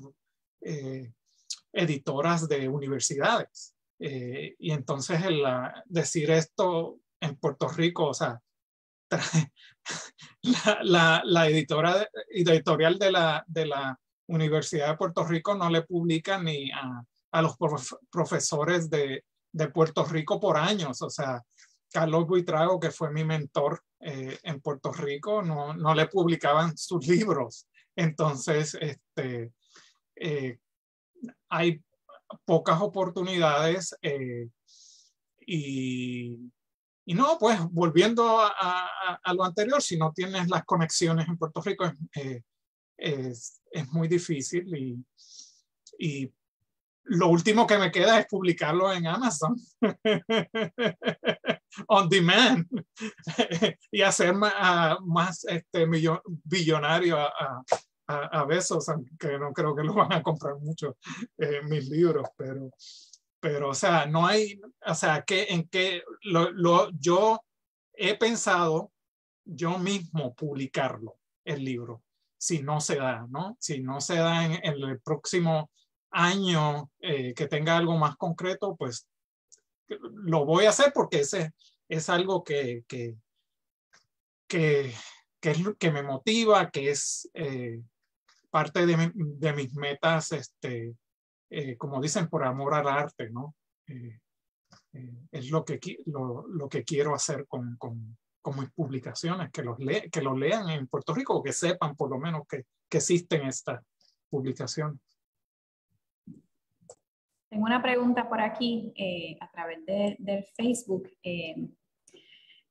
editoras de universidades. Y entonces el, decir esto en Puerto Rico, o sea, la, la, editora editorial de la, de la Universidad de Puerto Rico no le publica ni a, a los profesores de, de, Puerto Rico por años. O sea, Carlos Buitrago, que fue mi mentor eh, en Puerto Rico, no, no, le publicaban sus libros. Entonces, este, eh, hay pocas oportunidades eh, y y no, pues volviendo a, lo anterior, si no tienes las conexiones en Puerto Rico es, eh, muy difícil y, y, lo último que me queda es publicarlo en Amazon. On demand. Y hacer más, más este, billonario a, a, besos, aunque no creo que lo van a comprar mucho eh, mis libros, pero pero o sea, no hay, o sea, que en que lo, lo, yo he pensado yo mismo publicarlo, el libro, si no se da, ¿no? Si no se da en, el próximo año eh, que tenga algo más concreto, pues lo voy a hacer porque ese es algo que, que, que, que, es, que me motiva, que es eh, parte de, mis metas este, eh, como dicen, por amor al arte, ¿no? Eh, es lo que, lo, que quiero hacer con, con, mis publicaciones, que los, le, que los lean en Puerto Rico o que sepan por lo menos que, que existen estas publicaciones. Tengo una pregunta por aquí eh, a través de, del Facebook. Eh,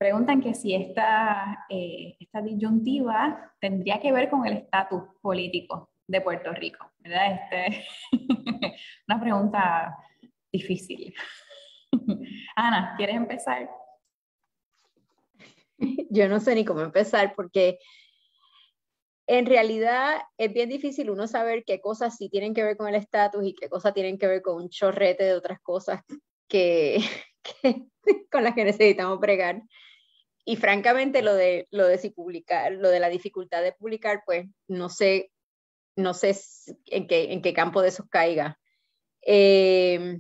preguntan que si esta, eh, esta disyuntiva tendría que ver con el estatus político de Puerto Rico, ¿verdad? Este, una pregunta difícil. Ana, ¿quieres empezar? Yo no sé ni cómo empezar porque en realidad es bien difícil uno saber qué cosas sí tienen que ver con el estatus y qué cosas tienen que ver con un chorrete de otras cosas que, con las que necesitamos bregar. Y francamente lo de, lo de si publicar, lo de la dificultad de publicar, pues no sé, no sé en qué, en qué campo de eso caiga. Eh,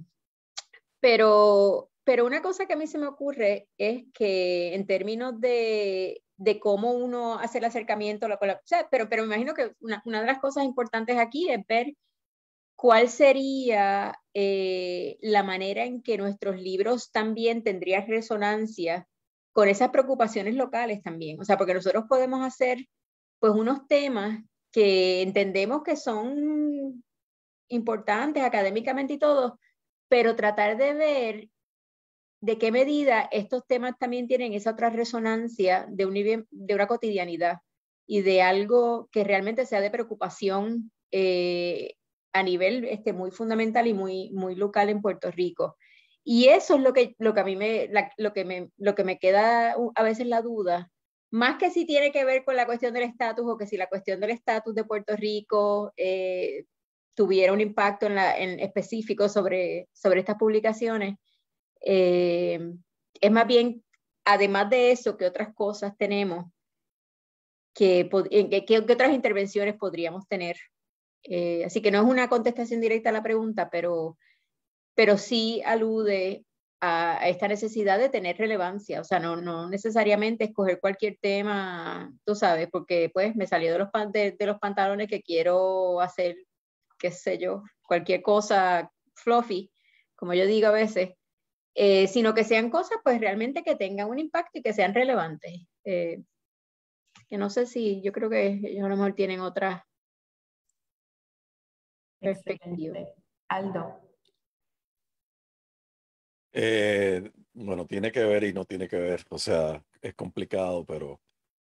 pero, pero una cosa que a mí se me ocurre es que en términos de de cómo uno hace el acercamiento, la, o sea, pero, pero me imagino que una, una, de las cosas importantes aquí es ver cuál sería eh, la manera en que nuestros libros también tendrían resonancia con esas preocupaciones locales también. O sea, porque nosotros podemos hacer pues unos temas que entendemos que son importantes académicamente y todo, pero tratar de ver de qué medida estos temas también tienen esa otra resonancia de, un de una cotidianidad y de algo que realmente sea de preocupación eh, a nivel este, muy fundamental y muy, muy local en Puerto Rico. Y eso es lo que, lo que a mí me, lo que me, lo que me queda a veces la duda, más que si tiene que ver con la cuestión del estatus o que si la cuestión del estatus de Puerto Rico eh, tuviera un impacto en específico sobre, sobre estas publicaciones, eh, es más bien, además de eso, que otras cosas tenemos, que, que, otras intervenciones podríamos tener. Eh, así que no es una contestación directa a la pregunta, pero, pero sí alude a, esta necesidad de tener relevancia, o sea, no, no necesariamente escoger cualquier tema, tú sabes, porque pues me salió de los, de los pantalones que quiero hacer, qué sé yo, cualquier cosa fluffy, como yo digo a veces, eh, sino que sean cosas pues realmente que tengan un impacto y que sean relevantes. Eh, que no sé si, yo creo que ellos a lo mejor tienen otra perspectiva. Aldo. Eh, bueno, tiene que ver y no tiene que ver, o sea, es complicado, pero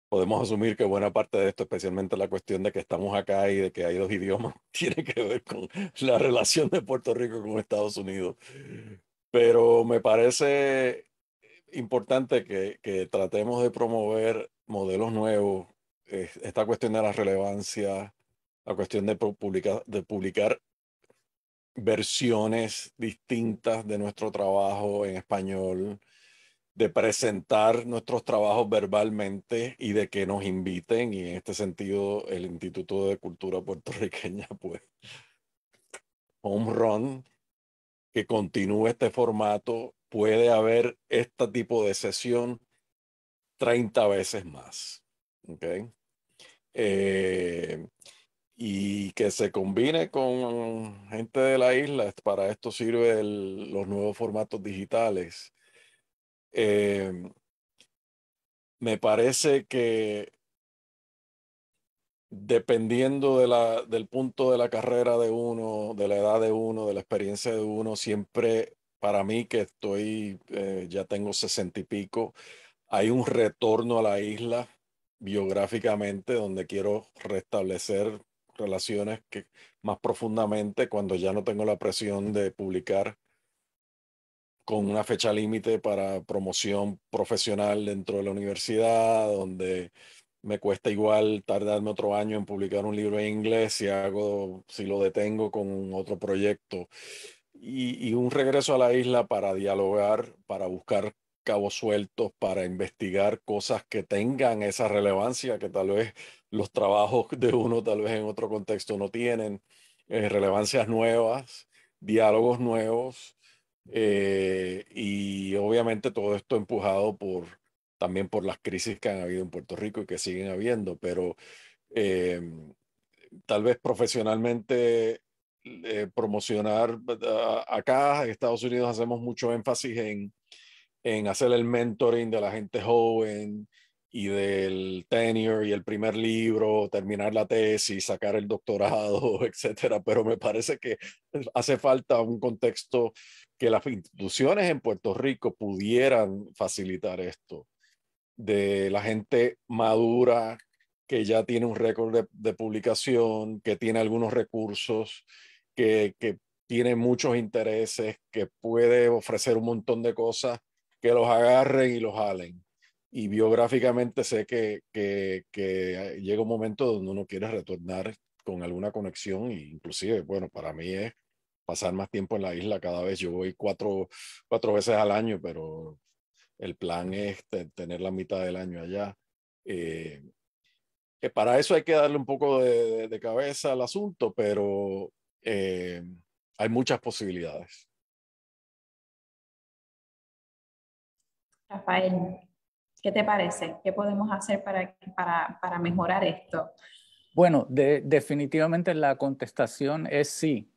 podemos asumir que buena parte de esto, especialmente la cuestión de que estamos acá y de que hay dos idiomas, tiene que ver con la relación de Puerto Rico con Estados Unidos. Pero me parece importante que, que tratemos de promover modelos nuevos, esta cuestión de la relevancia, la cuestión de publicar, de publicar versiones distintas de nuestro trabajo en español, de presentar nuestros trabajos verbalmente y de que nos inviten. Y en este sentido, el Instituto de Cultura Puertorriqueña, pues, home run, que continúe este formato, puede haber este tipo de sesión 30 veces más. ¿okay? Eh, y que se combine con gente de la isla, para esto sirven los nuevos formatos digitales. Eh, me parece que dependiendo de la, del punto de la carrera de uno, de la edad de uno, de la experiencia de uno, siempre para mí que estoy, eh, ya tengo sesenta y pico, hay un retorno a la isla biográficamente donde quiero restablecer relaciones que más profundamente cuando ya no tengo la presión de publicar con una fecha límite para promoción profesional dentro de la universidad, donde me cuesta igual tardarme otro año en publicar un libro en inglés si hago, si lo detengo con otro proyecto. Y, y, un regreso a la isla para dialogar, para buscar cabos sueltos, para investigar cosas que tengan esa relevancia que tal vez los trabajos de uno tal vez en otro contexto no tienen, eh, relevancias nuevas, diálogos nuevos. Eh, y obviamente todo esto empujado por, también por las crisis que han habido en Puerto Rico y que siguen habiendo, pero em, tal vez profesionalmente eh, promocionar. Acá en Estados Unidos hacemos mucho énfasis en, en hacer el mentoring de la gente joven y del tenure y el primer libro, terminar la tesis, sacar el doctorado, etcétera. Pero me parece que hace falta un contexto que las instituciones en Puerto Rico pudieran facilitar esto, de la gente madura que ya tiene un récord de, publicación, que tiene algunos recursos, que, que tiene muchos intereses, que puede ofrecer un montón de cosas, que los agarren y los jalen. Y biográficamente sé que, que, que llega un momento donde uno quiere retornar con alguna conexión, e inclusive, bueno, para mí es pasar más tiempo en la isla cada vez. Yo voy cuatro, cuatro veces al año, pero el plan es tener la mitad del año allá. Eh, para eso hay que darle un poco de, de cabeza al asunto, pero eh, hay muchas posibilidades. Rafael, ¿qué te parece? ¿Qué podemos hacer para, para, para mejorar esto? Bueno, de, definitivamente la contestación es sí.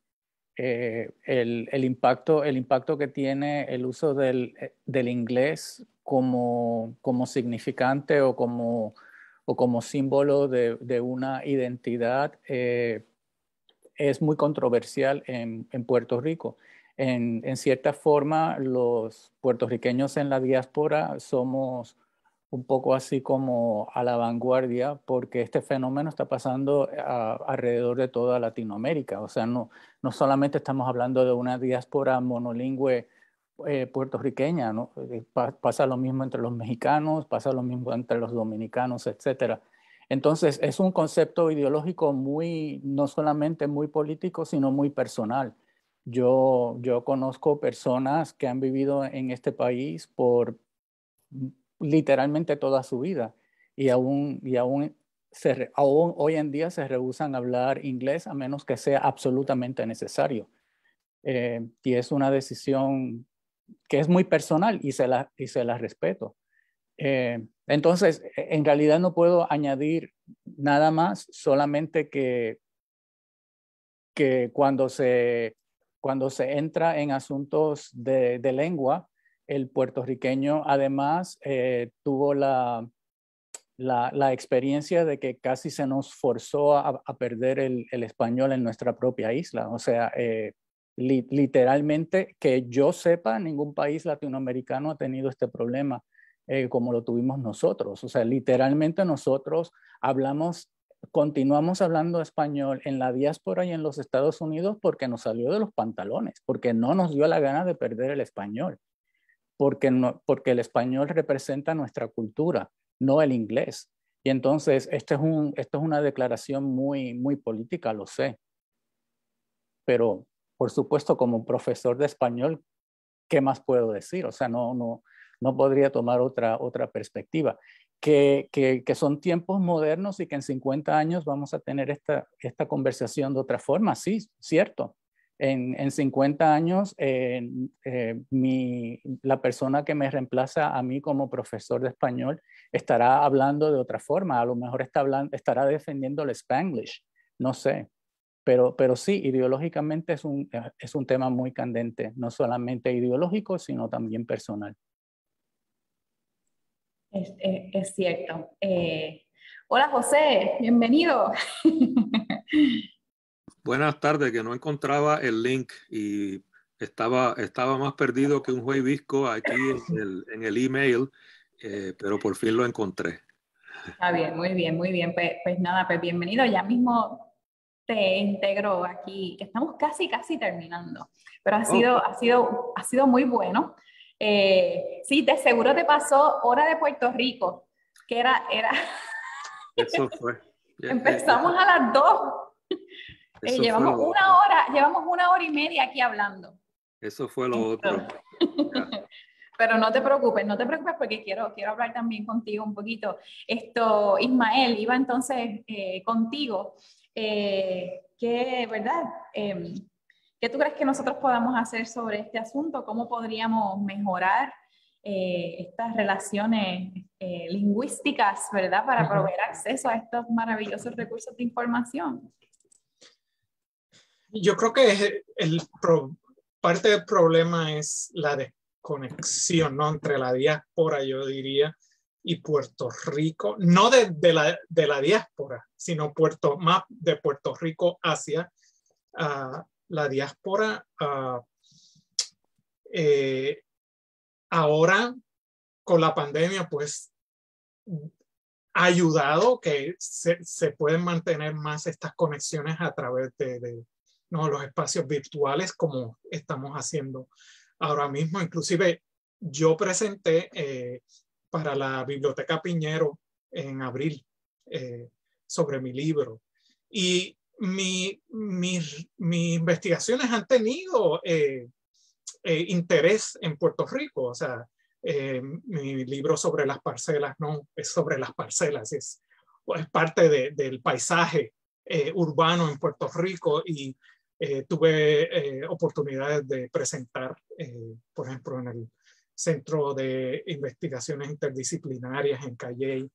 Eh, el, el, impacto, el impacto que tiene el uso del, del inglés como, como significante o como o como símbolo de, de una identidad eh, es muy controversial en, en Puerto Rico. En, en, cierta forma, los puertorriqueños en la diáspora somos un poco así como a la vanguardia porque este fenómeno está pasando alrededor de toda Latinoamérica. O sea, no, no solamente estamos hablando de una diáspora monolingüe eh, puertorriqueña. Eh, pasa lo mismo entre los mexicanos, pasa lo mismo entre los dominicanos, etcétera. Entonces, es un concepto ideológico muy, no solamente muy político, sino muy personal. Yo, yo conozco personas que han vivido en este país por literalmente toda su vida y aún, y aún, se, aún hoy en día se rehusan a hablar inglés a menos que sea absolutamente necesario. Eh, y es una decisión que es muy personal y se la, y se la respeto. Eh, entonces, en realidad no puedo añadir nada más, solamente que, que cuando, se, cuando se entra en asuntos de, de lengua, el puertorriqueño además eh, tuvo la, la, experiencia de que casi se nos forzó a, a perder el, el, español en nuestra propia isla. O sea, eh, literalmente que yo sepa, ningún país latinoamericano ha tenido este problema eh, como lo tuvimos nosotros. O sea, literalmente nosotros hablamos, continuamos hablando español en la diáspora y en los Estados Unidos porque nos salió de los pantalones, porque no nos dio la gana de perder el español, porque, el español representa nuestra cultura, no el inglés. Y entonces, este esto es una declaración muy, muy política, lo sé. Pero por supuesto, como profesor de español, ¿qué más puedo decir? O sea, no, podría tomar otra, perspectiva. Que, son tiempos modernos y que en 50 años vamos a tener esta conversación de otra forma, sí, cierto. En, en 50 años, eh, eh, mi, la persona que me reemplaza a mí como profesor de español estará hablando de otra forma, a lo mejor está hablando, estará defendiendo el spanglish, no sé, pero, pero sí, ideológicamente es un, eh, es un tema muy candente, no solamente ideológico, sino también personal. Es, es, es cierto. Eh, hola José, bienvenido. Buenas tardes, que no encontraba el link y estaba, estaba más perdido que un juez visco aquí en el, en el email, eh, pero por fin lo encontré. Está bien, muy bien, muy bien. Pues, pues nada, pues bienvenido. Ya mismo te integro aquí, que estamos casi, casi terminando, pero ha oh. sido, ha sido, ha sido muy bueno. Eh, sí, de seguro te pasó hora de Puerto Rico, que era, era... Eso fue. Empezamos a las dos. Eh, llevamos una hora, llevamos una hora y media aquí hablando. Eso fue lo otro. Pero no te preocupes, no te preocupes porque quiero, quiero hablar también contigo un poquito. Esto, Ismael, iba entonces eh, contigo eh, ¿qué, ¿verdad? Eh, ¿Qué tú crees que nosotros podamos hacer sobre este asunto? ¿Cómo podríamos mejorar eh, estas relaciones eh, lingüísticas, ¿verdad? Para proveer acceso a estos maravillosos recursos de información. Yo creo que el parte del problema es la desconexión ¿no? entre la diáspora, yo diría, y Puerto Rico, no de, la, de la, diáspora, sino Puerto, más de Puerto Rico hacia uh, la diáspora. Uh, eh, ahora, con la pandemia, pues ha ayudado que se, se pueden mantener más estas conexiones a través de, ¿no? los espacios virtuales como estamos haciendo ahora mismo. Inclusive yo presenté eh, para la Biblioteca Piñero en abril eh, sobre mi libro y mi, mis investigaciones han tenido eh, interés en Puerto Rico. O sea, mi libro sobre las parcelas no es sobre las parcelas, es, parte de, del paisaje urbano en Puerto Rico y eh, tuve oportunidades de presentar, por ejemplo, en el Centro de Investigaciones Interdisciplinarias en Calley.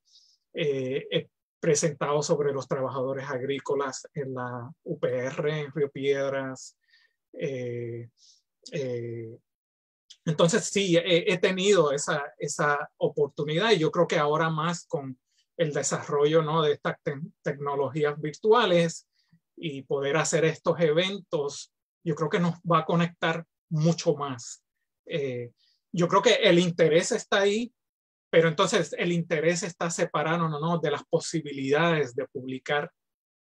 he presentado sobre los trabajadores agrícolas en la UPR, en Río Piedras. Entonces, sí, he, tenido esa, esa, oportunidad y yo creo que ahora más con el desarrollo ¿no? de estas tecnologías virtuales y poder hacer estos eventos, yo creo que nos va a conectar mucho más. Eh, yo creo que el interés está ahí, pero entonces el interés está separado ¿no? ¿no? de las posibilidades de publicar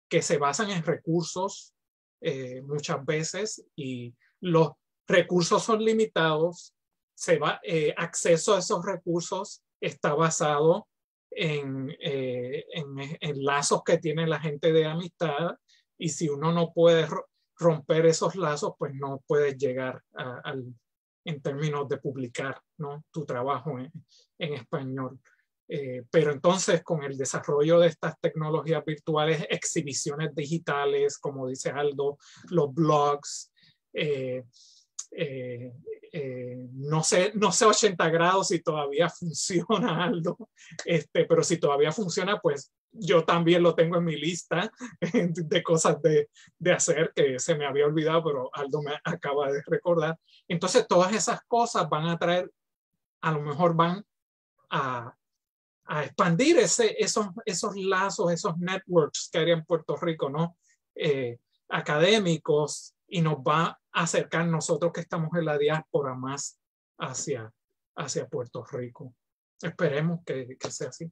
que se basan en recursos eh, muchas veces y los recursos son limitados, se va, eh, acceso a esos recursos está basado en, eh, en, lazos que tiene la gente de amistad y si uno no puede romper esos lazos, pues no puedes llegar al, en términos de publicar ¿no? tu trabajo en, en español. Eh, pero entonces con el desarrollo de estas tecnologías virtuales, exhibiciones digitales, como dice Aldo, los blogs, eh, eh, no, sé, no sé 80 grados si todavía funciona algo, este, pero si todavía funciona, pues yo también lo tengo en mi lista de cosas de, de, hacer que se me había olvidado, pero Aldo me acaba de recordar. Entonces, todas esas cosas van a traer, a lo mejor van a, a expandir ese, esos, esos lazos, esos networks que hay en Puerto Rico, ¿no? Eh, académicos, y nos va a acercar nosotros que estamos en la diáspora más hacia, hacia Puerto Rico. Esperemos que, que sea así.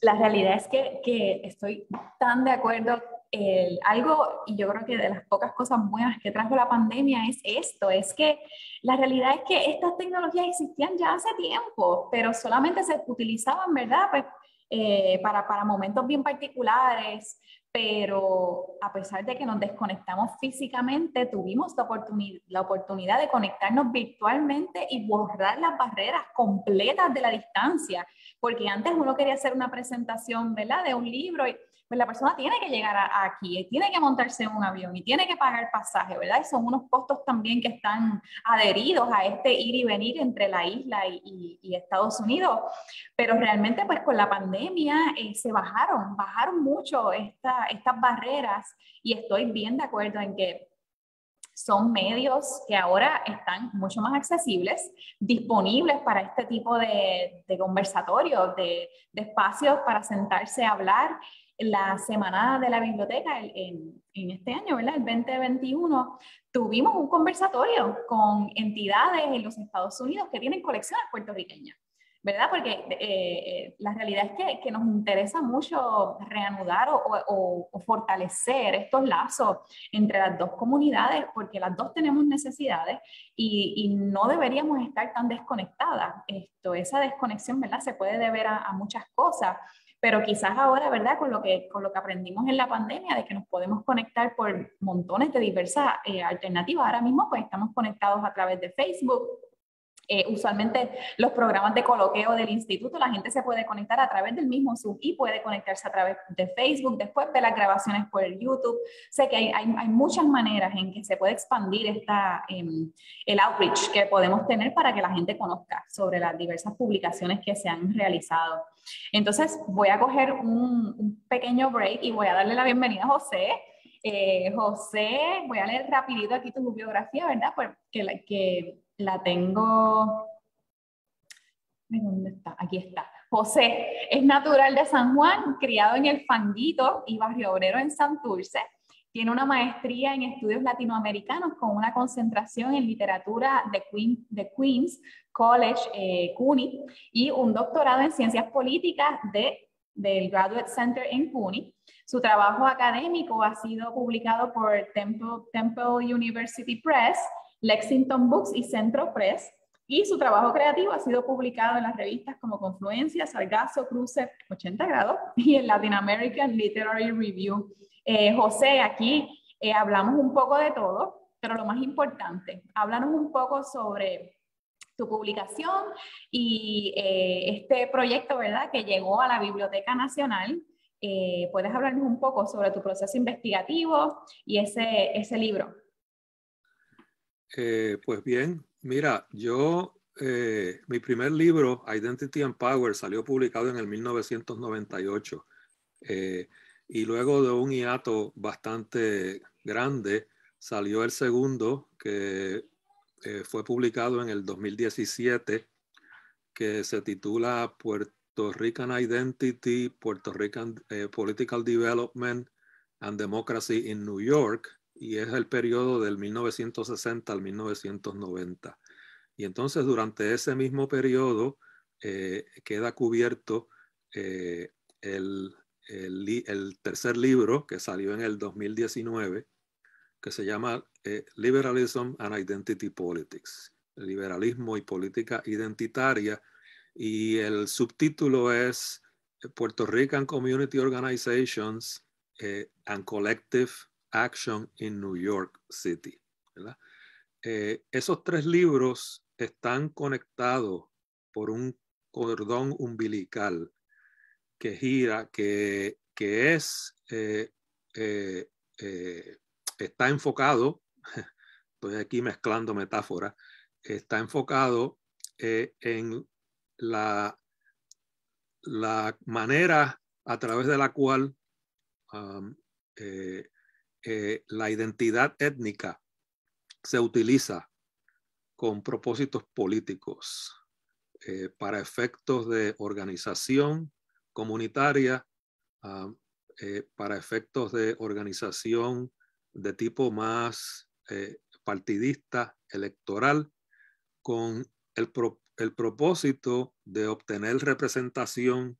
La realidad es que, que estoy tan de acuerdo. El, algo, y yo creo que de las pocas cosas buenas que trajo la pandemia es esto, es que la realidad es que estas tecnologías existían ya hace tiempo, pero solamente se utilizaban, ¿verdad? Pues eh, para, para momentos bien particulares, pero a pesar de que nos desconectamos físicamente, tuvimos la, oportunidad, la oportunidad de conectarnos virtualmente y borrar las barreras completas de la distancia, porque antes uno quería hacer una presentación, ¿verdad?, de un libro y pues la persona tiene que llegar aquí, tiene que montarse en un avión y tiene que pagar pasaje, ¿verdad? Y son unos costos también que están adheridos a este ir y venir entre la isla y, Estados Unidos. Pero realmente, pues con la pandemia eh, se bajaron, bajaron mucho esta, estas barreras y estoy bien de acuerdo en que son medios que ahora están mucho más accesibles, disponibles para este tipo de, de conversatorios, de, de, espacios para sentarse a hablar la semana de la biblioteca en, este año, ¿verdad? El 2021, tuvimos un conversatorio con entidades en los Estados Unidos que tienen colecciones puertorriqueñas, ¿verdad? Porque eh, eh, la realidad es que, nos interesa mucho reanudar o, fortalecer estos lazos entre las dos comunidades, porque las dos tenemos necesidades y, no deberíamos estar tan desconectadas. Esto, esa desconexión, ¿verdad? Se puede deber a muchas cosas pero quizás ahora, ¿verdad? Con lo que, con lo que aprendimos en la pandemia, de que nos podemos conectar por montones de diversas eh, alternativas. Ahora mismo, pues estamos conectados a través de Facebook, eh, usualmente los programas de coloqueo del instituto, la gente se puede conectar a través del mismo Zoom y puede conectarse a través de Facebook, después de las grabaciones por YouTube. Sé que hay, hay, muchas maneras en que se puede expandir esta, em, el outreach que podemos tener para que la gente conozca sobre las diversas publicaciones que se han realizado. Entonces voy a coger un, pequeño break y voy a darle la bienvenida a José Eh, José, voy a leer rapidito aquí tu biografía, ¿verdad? Porque que la tengo... ¿Dónde está? Aquí está. José es natural de San Juan, criado en el Fanguito y Barrio Obrero en Santurce. Tiene una maestría en estudios latinoamericanos con una concentración en literatura de, Queens College, eh, CUNY, y un doctorado en ciencias políticas de, del Graduate Center en CUNY. Su trabajo académico ha sido publicado por Temple, Temple University Press, Lexington Books y Centro Press. Y su trabajo creativo ha sido publicado en las revistas como Confluencia, Sargazo, Cruce, 80 grados y en Latin American Literary Review. Eh, José, aquí eh, hablamos un poco de todo, pero lo más importante, háblanos un poco sobre tu publicación y eh, este proyecto, ¿verdad?, que llegó a la Biblioteca Nacional. ¿Puedes hablarnos un poco sobre tu proceso investigativo y ese, ese libro? Pues bien, mira, yo, mi primer libro, Identity and Power, salió publicado en el 1998. Y luego de un hiato bastante grande, salió el segundo, que eh, fue publicado en el 2017, que se titula Puerto Rican Identity, Puerto Rican eh, Political Development and Democracy in New York, y es el periodo del 1960 al 1990. Y entonces durante ese mismo periodo eh, queda cubierto el, el, tercer libro que salió en el 2019, que se llama eh, Liberalism and Identity Politics, liberalismo y política identitaria, y el subtítulo es eh, Puerto Rican Community Organizations eh, and Collective Action in New York City. esos tres libros están conectados por un cordón umbilical que gira, que, es, eh, eh, eh, está enfocado, estoy aquí mezclando metáforas, está enfocado en la, la manera a través de la cual la identidad étnica se utiliza con propósitos políticos para efectos de organización, comunitaria ah, eh, para efectos de organización de tipo más eh, partidista, electoral, con el, el propósito de obtener representación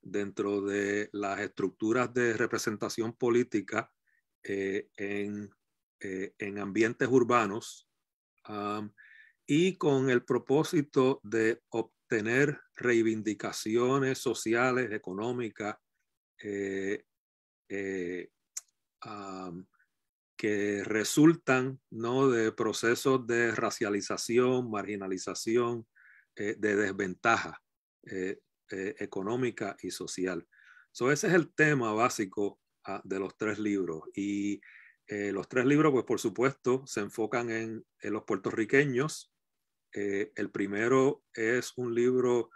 dentro de las estructuras de representación política eh, en, en, ambientes urbanos y con el propósito de obtener tener reivindicaciones sociales, económicas, eh, eh, que resultan ¿no? de procesos de racialización, marginalización, eh, de desventaja económica y social. So, ese es el tema básico ah, de los tres libros. Y los tres libros, pues por supuesto, se enfocan en, los puertorriqueños, eh, el primero es un libro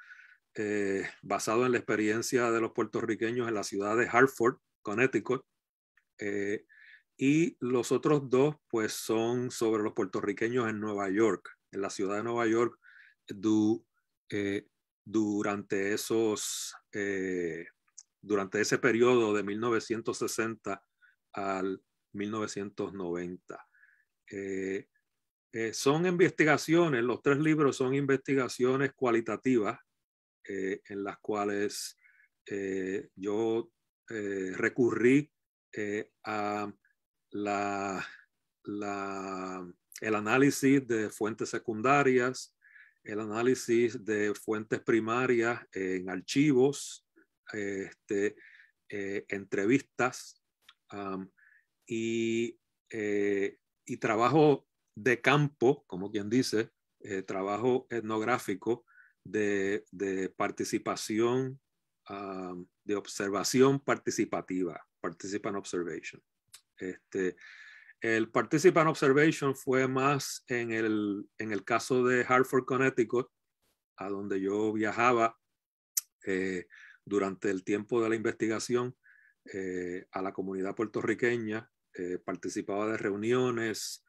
eh, basado en la experiencia de los puertorriqueños en la ciudad de Hartford, Connecticut. Eh, y los otros dos, pues, son sobre los puertorriqueños en Nueva York, en la ciudad de Nueva York, durante esos, durante ese periodo de 1960 al 1990. Eh, son investigaciones, los tres libros son investigaciones cualitativas eh, en las cuales eh, yo recurrí a la, el análisis de fuentes secundarias, el análisis de fuentes primarias en archivos, este, entrevistas y, y trabajo de campo, como quien dice, eh, trabajo etnográfico de, participación, ah, de observación participativa, participant observation. Este, el participant observation fue más en el, en el caso de Hartford, Connecticut, a donde yo viajaba eh, durante el tiempo de la investigación eh, a la comunidad puertorriqueña participaba de reuniones,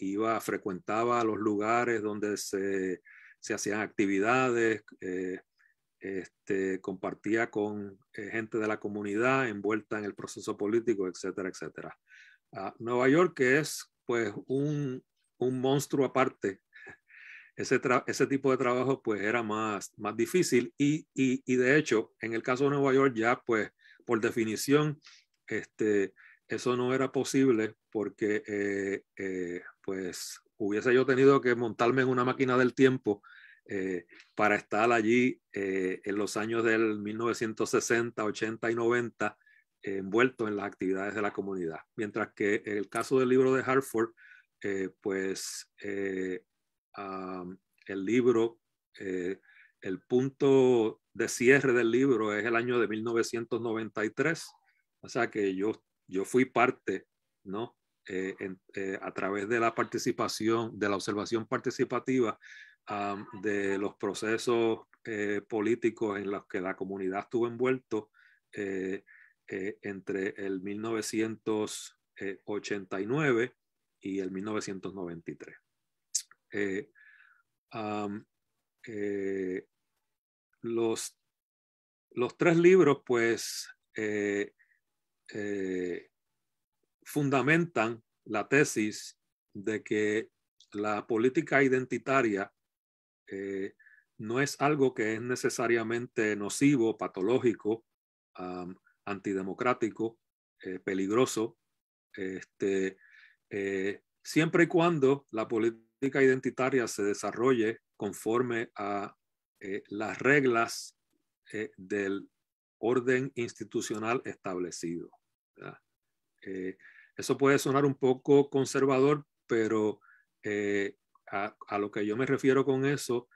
iba, frecuentaba los lugares donde se, se hacían actividades, este, compartía con gente de la comunidad envuelta en el proceso político, etcétera, etcétera. Nueva York, que es pues un, un monstruo aparte ese, ese tipo de trabajo pues era más, más difícil y, y, y, de hecho en el caso de Nueva York ya pues por definición este, eso no era posible porque eh, eh, pues hubiese yo tenido que montarme en una máquina del tiempo eh, para estar allí en los años del 1960, 80 y 90 envuelto en las actividades de la comunidad. Mientras que en el caso del libro de Hartford, pues el libro, eh, el punto de cierre del libro es el año de 1993, o sea que yo, yo fui parte, ¿no? Eh, eh, a través de la participación, de la observación participativa de los procesos políticos en los que la comunidad estuvo envuelto entre el 1989 y el 1993. Eh, los, los tres libros, pues, eh, eh, fundamentan la tesis de que la política identitaria no es algo que es necesariamente nocivo, patológico, antidemocrático, peligroso, este, siempre y cuando la política identitaria se desarrolle conforme a eh, las reglas eh, del orden institucional establecido. Eh, eso puede sonar un poco conservador, pero a, lo que yo me refiero con eso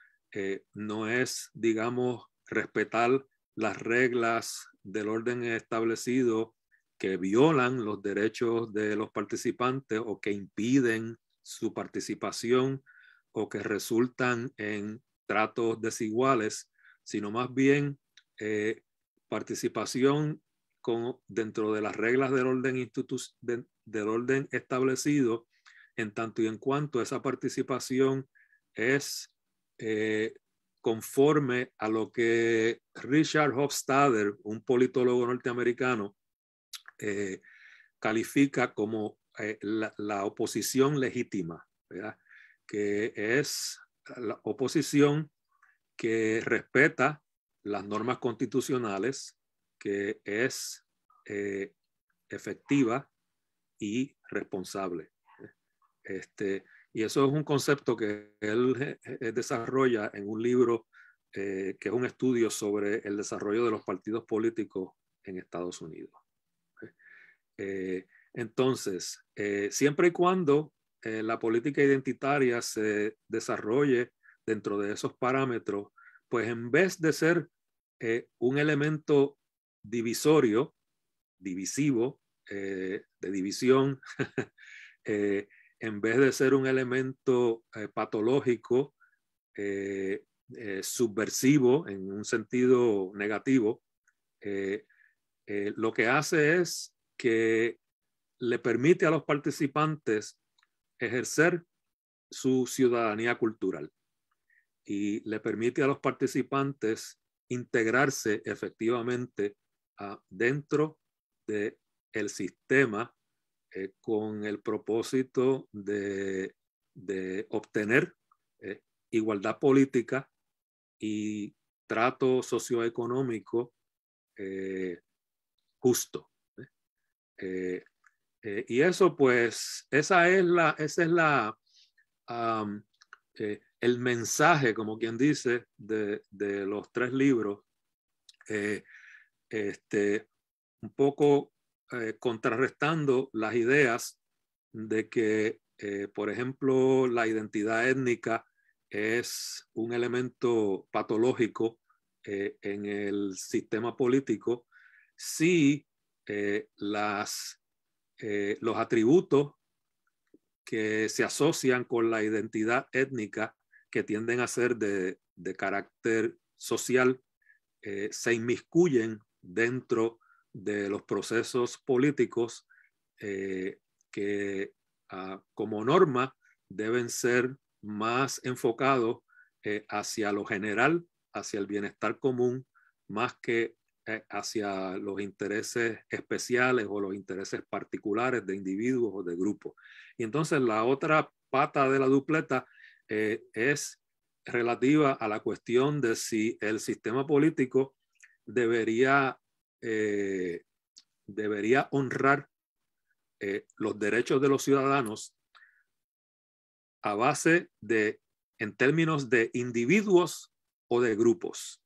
no es, digamos, respetar las reglas del orden establecido que violan los derechos de los participantes o que impiden su participación o que resultan en tratos desiguales, sino más bien eh, participación dentro de las reglas del orden, del orden establecido, en tanto y en cuanto esa participación es eh, conforme a lo que Richard Hofstadter, un politólogo norteamericano, eh, califica como eh, la, oposición legítima, que es la oposición que respeta las normas constitucionales, que es eh, efectiva y responsable. Este, y eso es un concepto que él eh, desarrolla en un libro que es un estudio sobre el desarrollo de los partidos políticos en Estados Unidos. Entonces, eh, siempre y cuando eh, la política identitaria se desarrolle dentro de esos parámetros, pues en vez de ser eh, un elemento divisorio, divisivo, de división, en vez de ser un elemento patológico, subversivo en un sentido negativo, lo que hace es que le permite a los participantes ejercer su ciudadanía cultural y le permite a los participantes integrarse efectivamente dentro del el sistema eh, con el propósito de, obtener eh, igualdad política y trato socioeconómico eh, justo. Y eso, pues, esa es la, es la, eh, el mensaje, como quien dice, de, de los tres libros. Eh, este, un poco contrarrestando las ideas de que, por ejemplo, la identidad étnica es un elemento patológico en el sistema político si las eh, los atributos que se asocian con la identidad étnica que tienden a ser de, carácter social eh, se inmiscuyen dentro de los procesos políticos que ah, como norma deben ser más enfocados hacia lo general, hacia el bienestar común, más que hacia los intereses especiales o los intereses particulares de individuos o de grupos. Y entonces la otra pata de la dupleta es relativa a la cuestión de si el sistema político debería, eh, debería honrar eh, los derechos de los ciudadanos a base de, en términos de individuos o de grupos.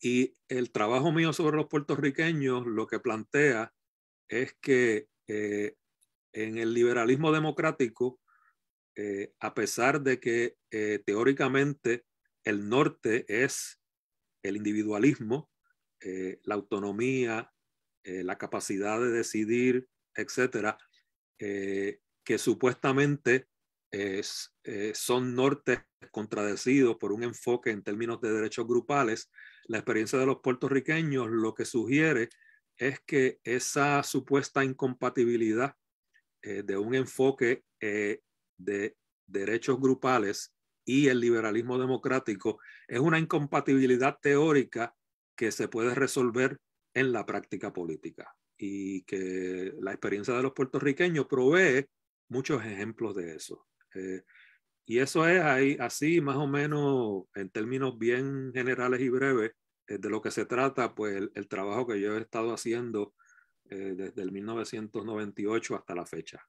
Y el trabajo mío sobre los puertorriqueños lo que plantea es que eh, en el liberalismo democrático eh, a pesar de que eh, teóricamente el norte es el individualismo, eh, la autonomía, la capacidad de decidir, etcétera, que supuestamente son nortes contradecidos por un enfoque en términos de derechos grupales, la experiencia de los puertorriqueños lo que sugiere es que esa supuesta incompatibilidad de un enfoque de derechos grupales y el liberalismo democrático es una incompatibilidad teórica que se puede resolver en la práctica política y que la experiencia de los puertorriqueños provee muchos ejemplos de eso. Eh, y eso es ahí, así más o menos en términos bien generales y breves eh, de lo que se trata, pues el, trabajo que yo he estado haciendo eh, desde el 1998 hasta la fecha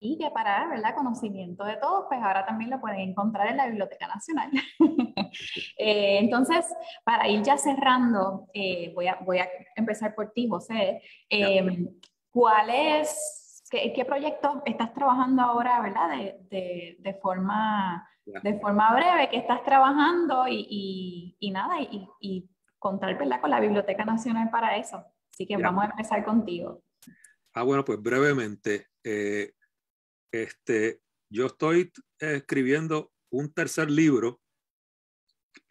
y que para ¿verdad? conocimiento de todos, pues ahora también lo pueden encontrar en la Biblioteca Nacional. Eh, entonces, para ir ya cerrando, eh, voy, a, voy a empezar por ti, José. Eh, ¿Cuál es, qué, qué proyecto estás trabajando ahora, verdad? De, de, de forma, de forma breve, que estás trabajando y, y, y nada, y, y, contar, ¿verdad? Con la Biblioteca Nacional para eso. Así que vamos a empezar contigo. Ah, bueno, pues brevemente. Este, yo estoy escribiendo un tercer libro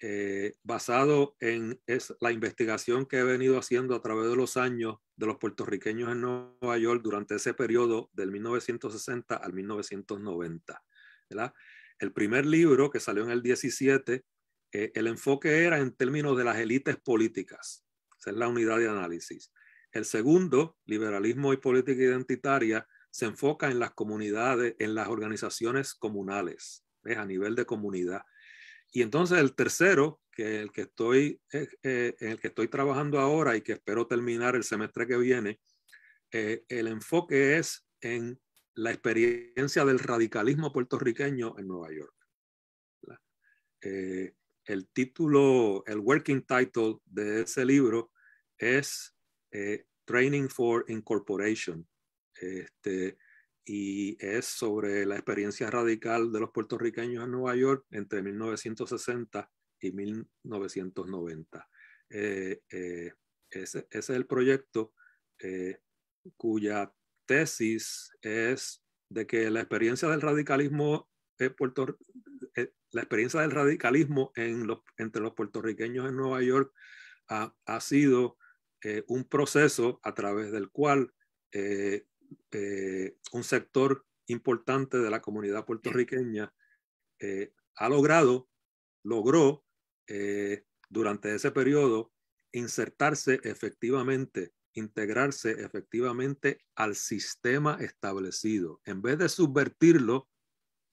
eh, basado en la investigación que he venido haciendo a través de los años de los puertorriqueños en Nueva York durante ese periodo del 1960 al 1990. ¿verdad? El primer libro que salió en el 17, eh, el enfoque era en términos de las élites políticas. Esa es la unidad de análisis. El segundo, liberalismo y política identitaria, se enfoca en las comunidades, en las organizaciones comunales, a nivel de comunidad. Y entonces el tercero, que el que estoy, eh, eh, en el que estoy trabajando ahora y que espero terminar el semestre que viene, eh, el enfoque es en la experiencia del radicalismo puertorriqueño en Nueva York. el título, el working title de ese libro es Training for Incorporation, este, y es sobre la experiencia radical de los puertorriqueños en Nueva York entre 1960 y 1990. Eh, eh, ese, es el proyecto eh, cuya tesis es de que la experiencia del radicalismo la experiencia del radicalismo en los, entre los puertorriqueños en Nueva York ha, sido un proceso a través del cual un sector importante de la comunidad puertorriqueña eh, ha logrado, logró eh, durante ese periodo insertarse efectivamente, integrarse efectivamente al sistema establecido. En vez de subvertirlo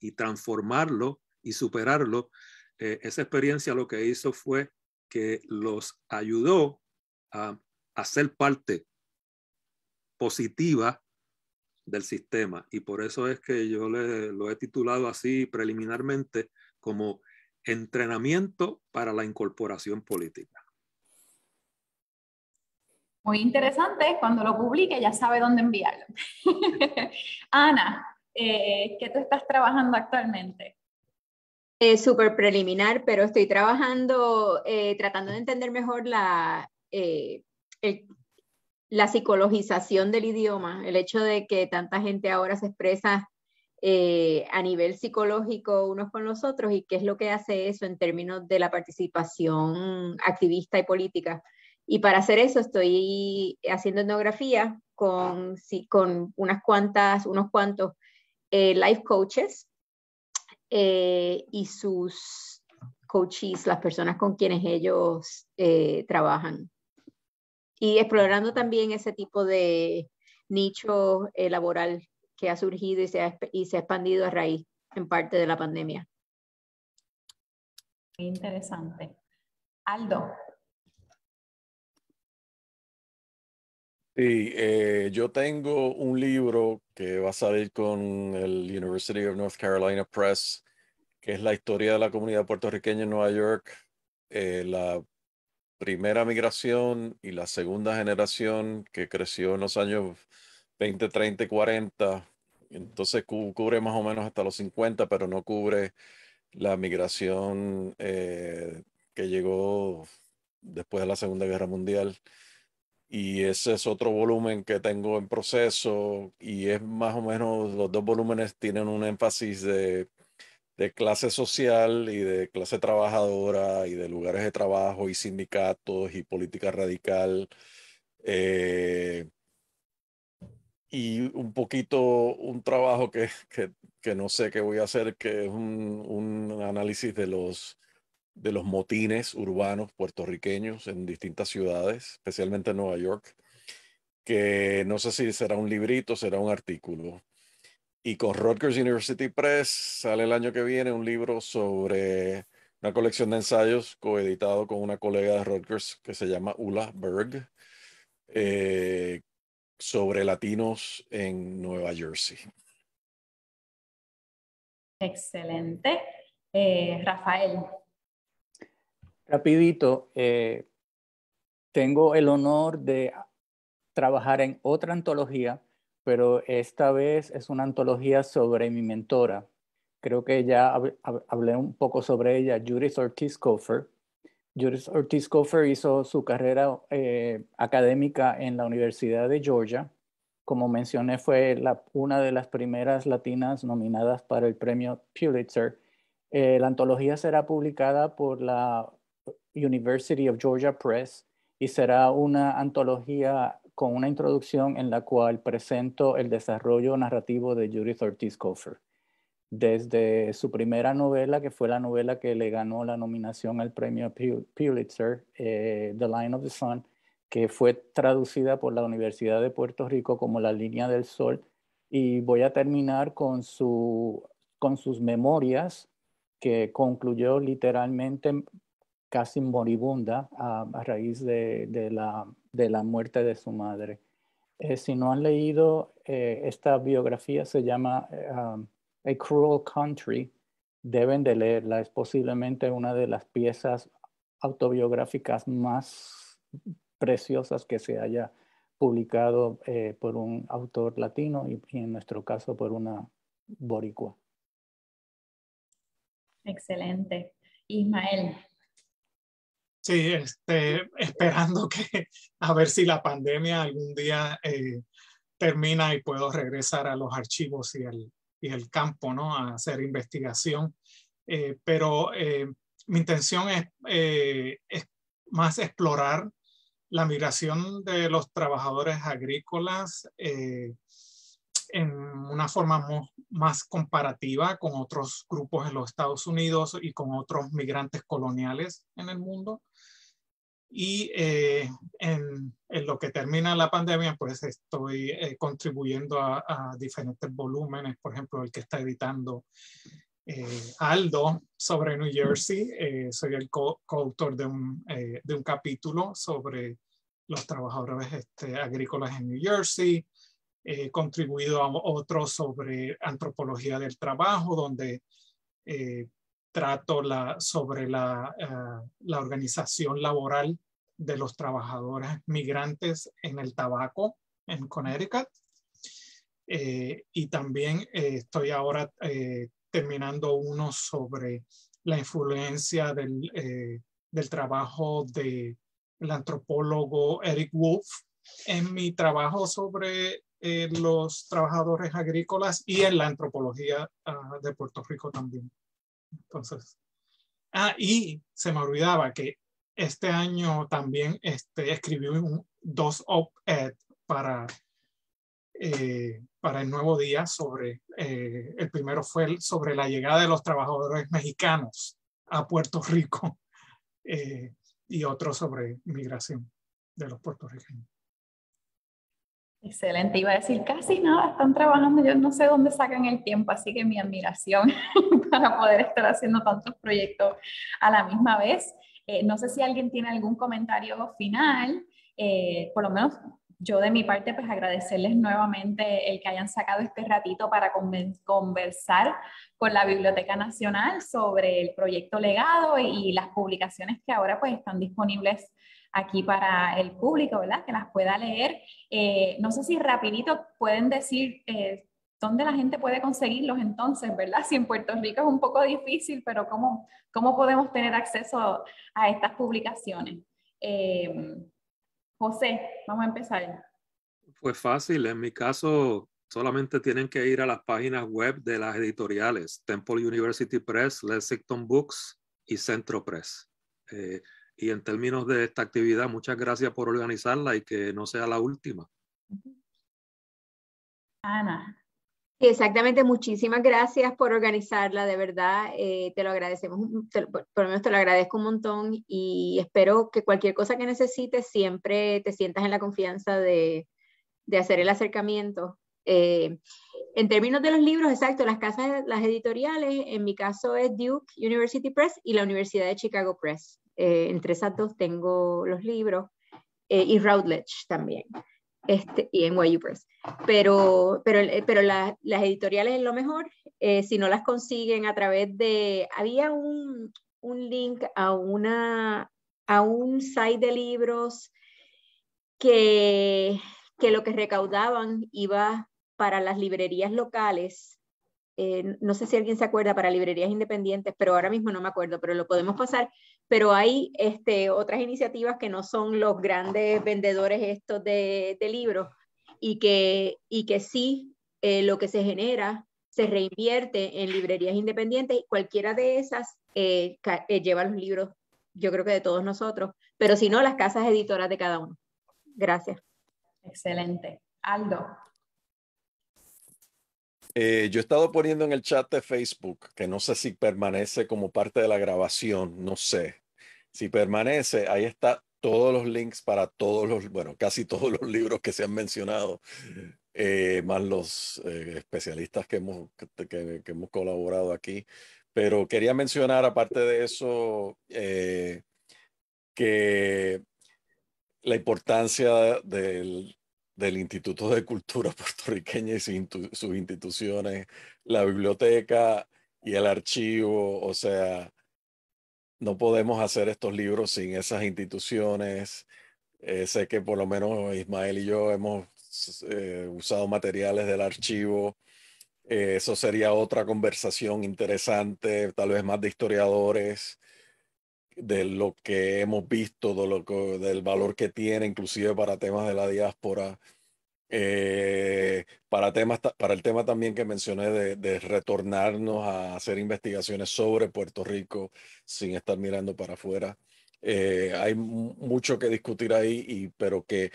y transformarlo y superarlo, esa experiencia lo que hizo fue que los ayudó a, a ser parte positiva del sistema. Y por eso es que yo le, lo he titulado así preliminarmente como entrenamiento para la incorporación política. Muy interesante, cuando lo publique ya sabe dónde enviarlo. Ana, eh, ¿qué tú estás trabajando actualmente? Es súper preliminar, pero estoy trabajando, eh, tratando de entender mejor la, eh, el, la psicologización del idioma, el hecho de que tanta gente ahora se expresa eh, a nivel psicológico unos con los otros y qué es lo que hace eso en términos de la participación activista y política. Y para hacer eso estoy haciendo etnografía con, con unas cuantas, unos cuantos eh, life coaches eh, y sus coaches, las personas con quienes ellos trabajan. Y explorando también ese tipo de nicho laboral que ha surgido y se ha, y se ha expandido a raíz en parte de la pandemia. Interesante. Aldo. Sí, eh, yo tengo un libro que va a salir con el University of North Carolina Press, que es la historia de la comunidad puertorriqueña en Nueva York, eh, la primera migración y la segunda generación que creció en los años 20, 30 y 40. Entonces cubre más o menos hasta los 50, pero no cubre la migración eh, que llegó después de la Segunda Guerra Mundial. Y ese es otro volumen que tengo en proceso y es más o menos, los dos volúmenes tienen un énfasis de, de clase social y de clase trabajadora y de lugares de trabajo y sindicatos y política radical. Eh, y un poquito un trabajo que, que, que, no sé qué voy a hacer, que es un, un, análisis de los, de los motines urbanos puertorriqueños en distintas ciudades, especialmente en Nueva York, que no sé si será un librito, será un artículo. Y con Rutgers University Press sale el año que viene un libro sobre una colección de ensayos coeditado con una colega de Rutgers que se llama Ula Berg, eh, sobre latinos en Nueva Jersey. Excelente. Eh, Rafael. Rapidito, eh, tengo el honor de trabajar en otra antología, pero esta vez es una antología sobre mi mentora. Creo que ya hablé un poco sobre ella, Judith Ortiz Cofer. Judith Ortiz Cofer hizo su carrera eh, académica en la Universidad de Georgia. Como mencioné, fue la, una de las primeras latinas nominadas para el premio Pulitzer. Eh, la antología será publicada por la University of Georgia Press y será una antología con una introducción en la cual presento el desarrollo narrativo de Judith Ortiz Cofer desde su primera novela, que fue la novela que le ganó la nominación al premio Pulitzer, eh, The Line of the Sun, que fue traducida por la Universidad de Puerto Rico como La Línea del Sol. Y voy a terminar con, su, con sus memorias, que concluyó literalmente casi moribunda a, raíz de, la, de, la, muerte de su madre. Eh, si no han leído eh, esta biografía, se llama um, a Cruel Country, deben de leerla. Es posiblemente una de las piezas autobiográficas más preciosas que se haya publicado eh, por un autor latino y, en nuestro caso por una boricua. Excelente. Ismael. Sí, este, esperando que a ver si la pandemia algún día eh, termina y puedo regresar a los archivos y al, y el campo, ¿no? A hacer investigación. Eh, pero eh, mi intención es, es, más explorar la migración de los trabajadores agrícolas en una forma más comparativa con otros grupos en los Estados Unidos y con otros migrantes coloniales en el mundo. Y eh, en, en, lo que termina la pandemia, pues estoy eh, contribuyendo a, a, diferentes volúmenes, por ejemplo, el que está editando eh, Aldo sobre New Jersey. Eh, soy el coautor de, un, eh, de un capítulo sobre los trabajadores este, agrícolas en New Jersey. He contribuido a otro sobre antropología del trabajo, donde trato sobre la, uh, la, organización laboral de los trabajadores migrantes en el tabaco en Connecticut. Eh, y también eh, estoy ahora eh, terminando uno sobre la influencia del, del trabajo del antropólogo Eric Wolf en mi trabajo sobre los trabajadores agrícolas y en la antropología uh, de Puerto Rico también. Entonces, ah, y se me olvidaba que este año también este, escribí un, dos op-ed para eh, para el nuevo día sobre, eh, el primero fue sobre la llegada de los trabajadores mexicanos a Puerto Rico y otro sobre migración de los puertorriqueños. Excelente, iba a decir casi nada, están trabajando, yo no sé dónde sacan el tiempo, así que mi admiración para poder estar haciendo tantos proyectos a la misma vez. Eh, no sé si alguien tiene algún comentario final, eh, por lo menos yo de mi parte, pues agradecerles nuevamente el que hayan sacado este ratito para conversar con la Biblioteca Nacional sobre el proyecto legado y las publicaciones que ahora pues están disponibles aquí para el público, ¿verdad? Que las pueda leer. Eh, no sé si rapidito pueden decir eh, dónde la gente puede conseguirlos entonces, ¿verdad? Si en Puerto Rico es un poco difícil, pero ¿cómo, cómo podemos tener acceso a estas publicaciones? Eh, José, vamos a empezar. Pues fácil, en mi caso solamente tienen que ir a las páginas web de las editoriales, Temple University Press, Lexington Books y Centro Press. Y en términos de esta actividad, muchas gracias por organizarla y que no sea la última. Ana. Exactamente, muchísimas gracias por organizarla, de verdad, eh, te lo agradecemos, por lo menos te lo agradezco un montón y espero que cualquier cosa que necesites siempre te sientas en la confianza de, de hacer el acercamiento. Eh, en términos de los libros, exacto, las casas, las editoriales, en mi caso es Duke University Press y la Universidad de Chicago Press. Eh, entre esas dos tengo los libros eh, y Routledge también. Este, y en Press. Pero, pero, pero las editoriales es lo mejor. Eh, si no las consiguen a través de... Había un, un link a, una, a un site de libros que, que lo que recaudaban iba para las librerías locales eh, no sé si alguien se acuerda para librerías independientes, pero ahora mismo no me acuerdo, pero lo podemos pasar. Pero hay este, otras iniciativas que no son los grandes vendedores estos de, libros y que, y que sí eh, lo que se genera se reinvierte en librerías independientes. Cualquiera de esas eh, lleva los libros, yo creo que de todos nosotros, pero si no, las casas editoras de cada uno. Gracias. Excelente. Aldo. Eh, yo he estado poniendo en el chat de Facebook, que no sé si permanece como parte de la grabación, no sé. Si permanece, ahí está todos los links para todos los, bueno, casi todos los libros que se han mencionado, eh, más los eh, especialistas que hemos, que, hemos colaborado aquí. Pero quería mencionar, aparte de eso, que la importancia del, del Instituto de Cultura Puertorriqueña y sus instituciones, la biblioteca y el archivo, o sea, no podemos hacer estos libros sin esas instituciones. Eh, sé que por lo menos Ismael y yo hemos eh, usado materiales del archivo. Eh, eso sería otra conversación interesante, tal vez más de historiadores de lo que hemos visto, de lo del valor que tiene, inclusive para temas de la diáspora. Eh, para, temas, para el tema también que mencioné de, retornarnos a hacer investigaciones sobre Puerto Rico sin estar mirando para afuera. Eh, hay mucho que discutir ahí, y, pero que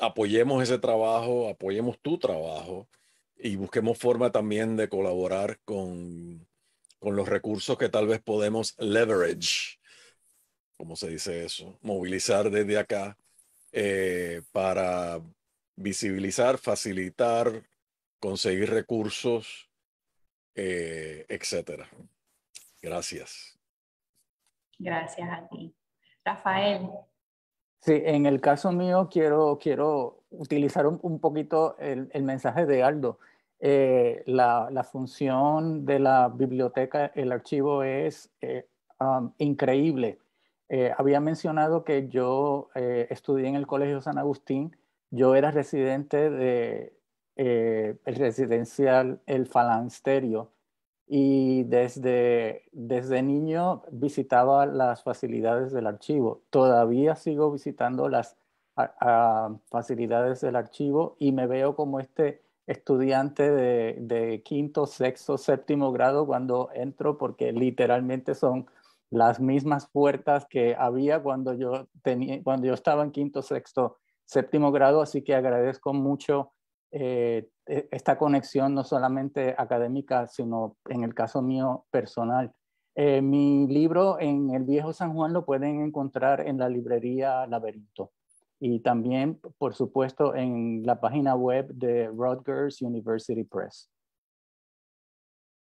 apoyemos ese trabajo, apoyemos tu trabajo y busquemos forma también de colaborar con, con los recursos que tal vez podemos leverage ¿cómo se dice eso? Movilizar desde acá eh, para visibilizar, facilitar, conseguir recursos, eh, etcétera. Gracias. Gracias a ti. Rafael. Sí, en el caso mío quiero, quiero utilizar un, poquito el, mensaje de Aldo. Eh, la, la, función de la biblioteca, el archivo es um, increíble. Eh, había mencionado que yo eh, estudié en el Colegio San Agustín. Yo era residente de eh, el residencial El Falansterio y desde, desde niño visitaba las facilidades del archivo. Todavía sigo visitando las facilidades del archivo y me veo como este estudiante de, de quinto, sexto, séptimo grado cuando entro porque literalmente son las mismas puertas que había cuando yo, tenía, cuando yo estaba en quinto, sexto, séptimo grado, así que agradezco mucho eh, e, esta conexión no solamente académica, sino en el caso mío personal. Eh, mi libro en el Viejo San Juan lo pueden encontrar en la librería Laberinto y también, por supuesto, en la página web de Rutgers University Press.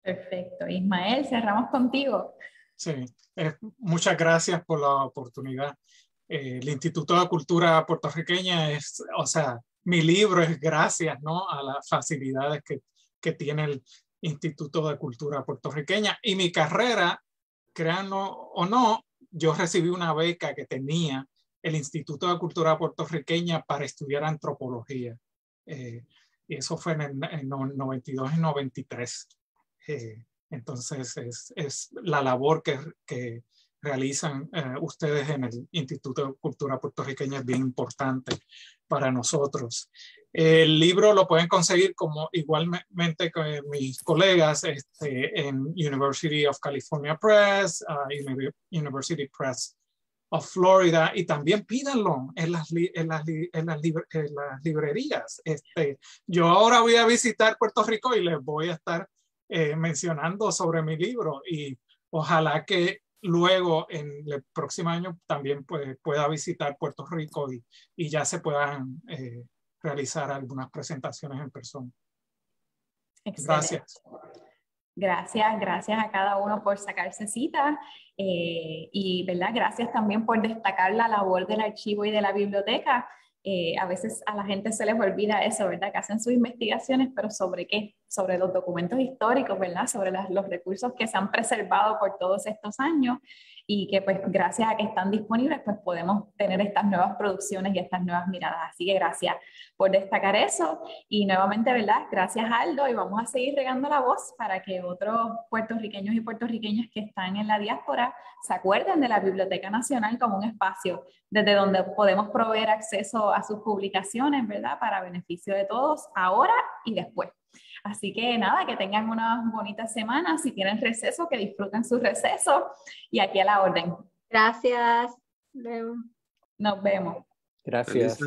Perfecto. Ismael, cerramos contigo. Sí, eh, muchas gracias por la oportunidad. Eh, el Instituto de Cultura Puertorriqueña es, o sea, mi libro es gracias ¿no? a las facilidades que, que tiene el Instituto de Cultura Puertorriqueña. Y mi carrera, créanlo o no, yo recibí una beca que tenía el Instituto de Cultura Puertorriqueña para estudiar antropología. Eh, y eso fue en el 92 y 93. Eh, entonces, es, la labor que, realizan eh, ustedes en el Instituto de Cultura Puertorriqueña es bien importante para nosotros. El libro lo pueden conseguir como igualmente que mis colegas este, en University of California Press, uh, University Press of Florida y también pídanlo en las, en las librerías. Este, yo ahora voy a visitar Puerto Rico y les voy a estar eh, mencionando sobre mi libro y ojalá que luego en el próximo año también pues, pueda visitar Puerto Rico y, y ya se puedan eh, realizar algunas presentaciones en persona. Gracias. Gracias, gracias a cada uno por sacarse cita eh, y, ¿verdad? Gracias también por destacar la labor del archivo y de la biblioteca. Eh, a veces a la gente se les olvida eso, ¿verdad? Que hacen sus investigaciones, pero ¿sobre qué? Sobre los documentos históricos, ¿verdad? Sobre los recursos que se han preservado por todos estos años y que pues gracias a que están disponibles pues podemos tener estas nuevas producciones y estas nuevas miradas. Así que gracias por destacar eso y nuevamente, ¿verdad? Gracias Aldo y vamos a seguir regando la voz para que otros puertorriqueños y puertorriqueñas que están en la diáspora se acuerden de la Biblioteca Nacional como un espacio desde donde podemos proveer acceso a sus publicaciones, ¿verdad? Para beneficio de todos ahora y después. Así que nada, que tengan unas bonitas semanas. Si tienen receso, que disfruten su receso. Y aquí a la orden. Gracias. Nos vemos. Gracias.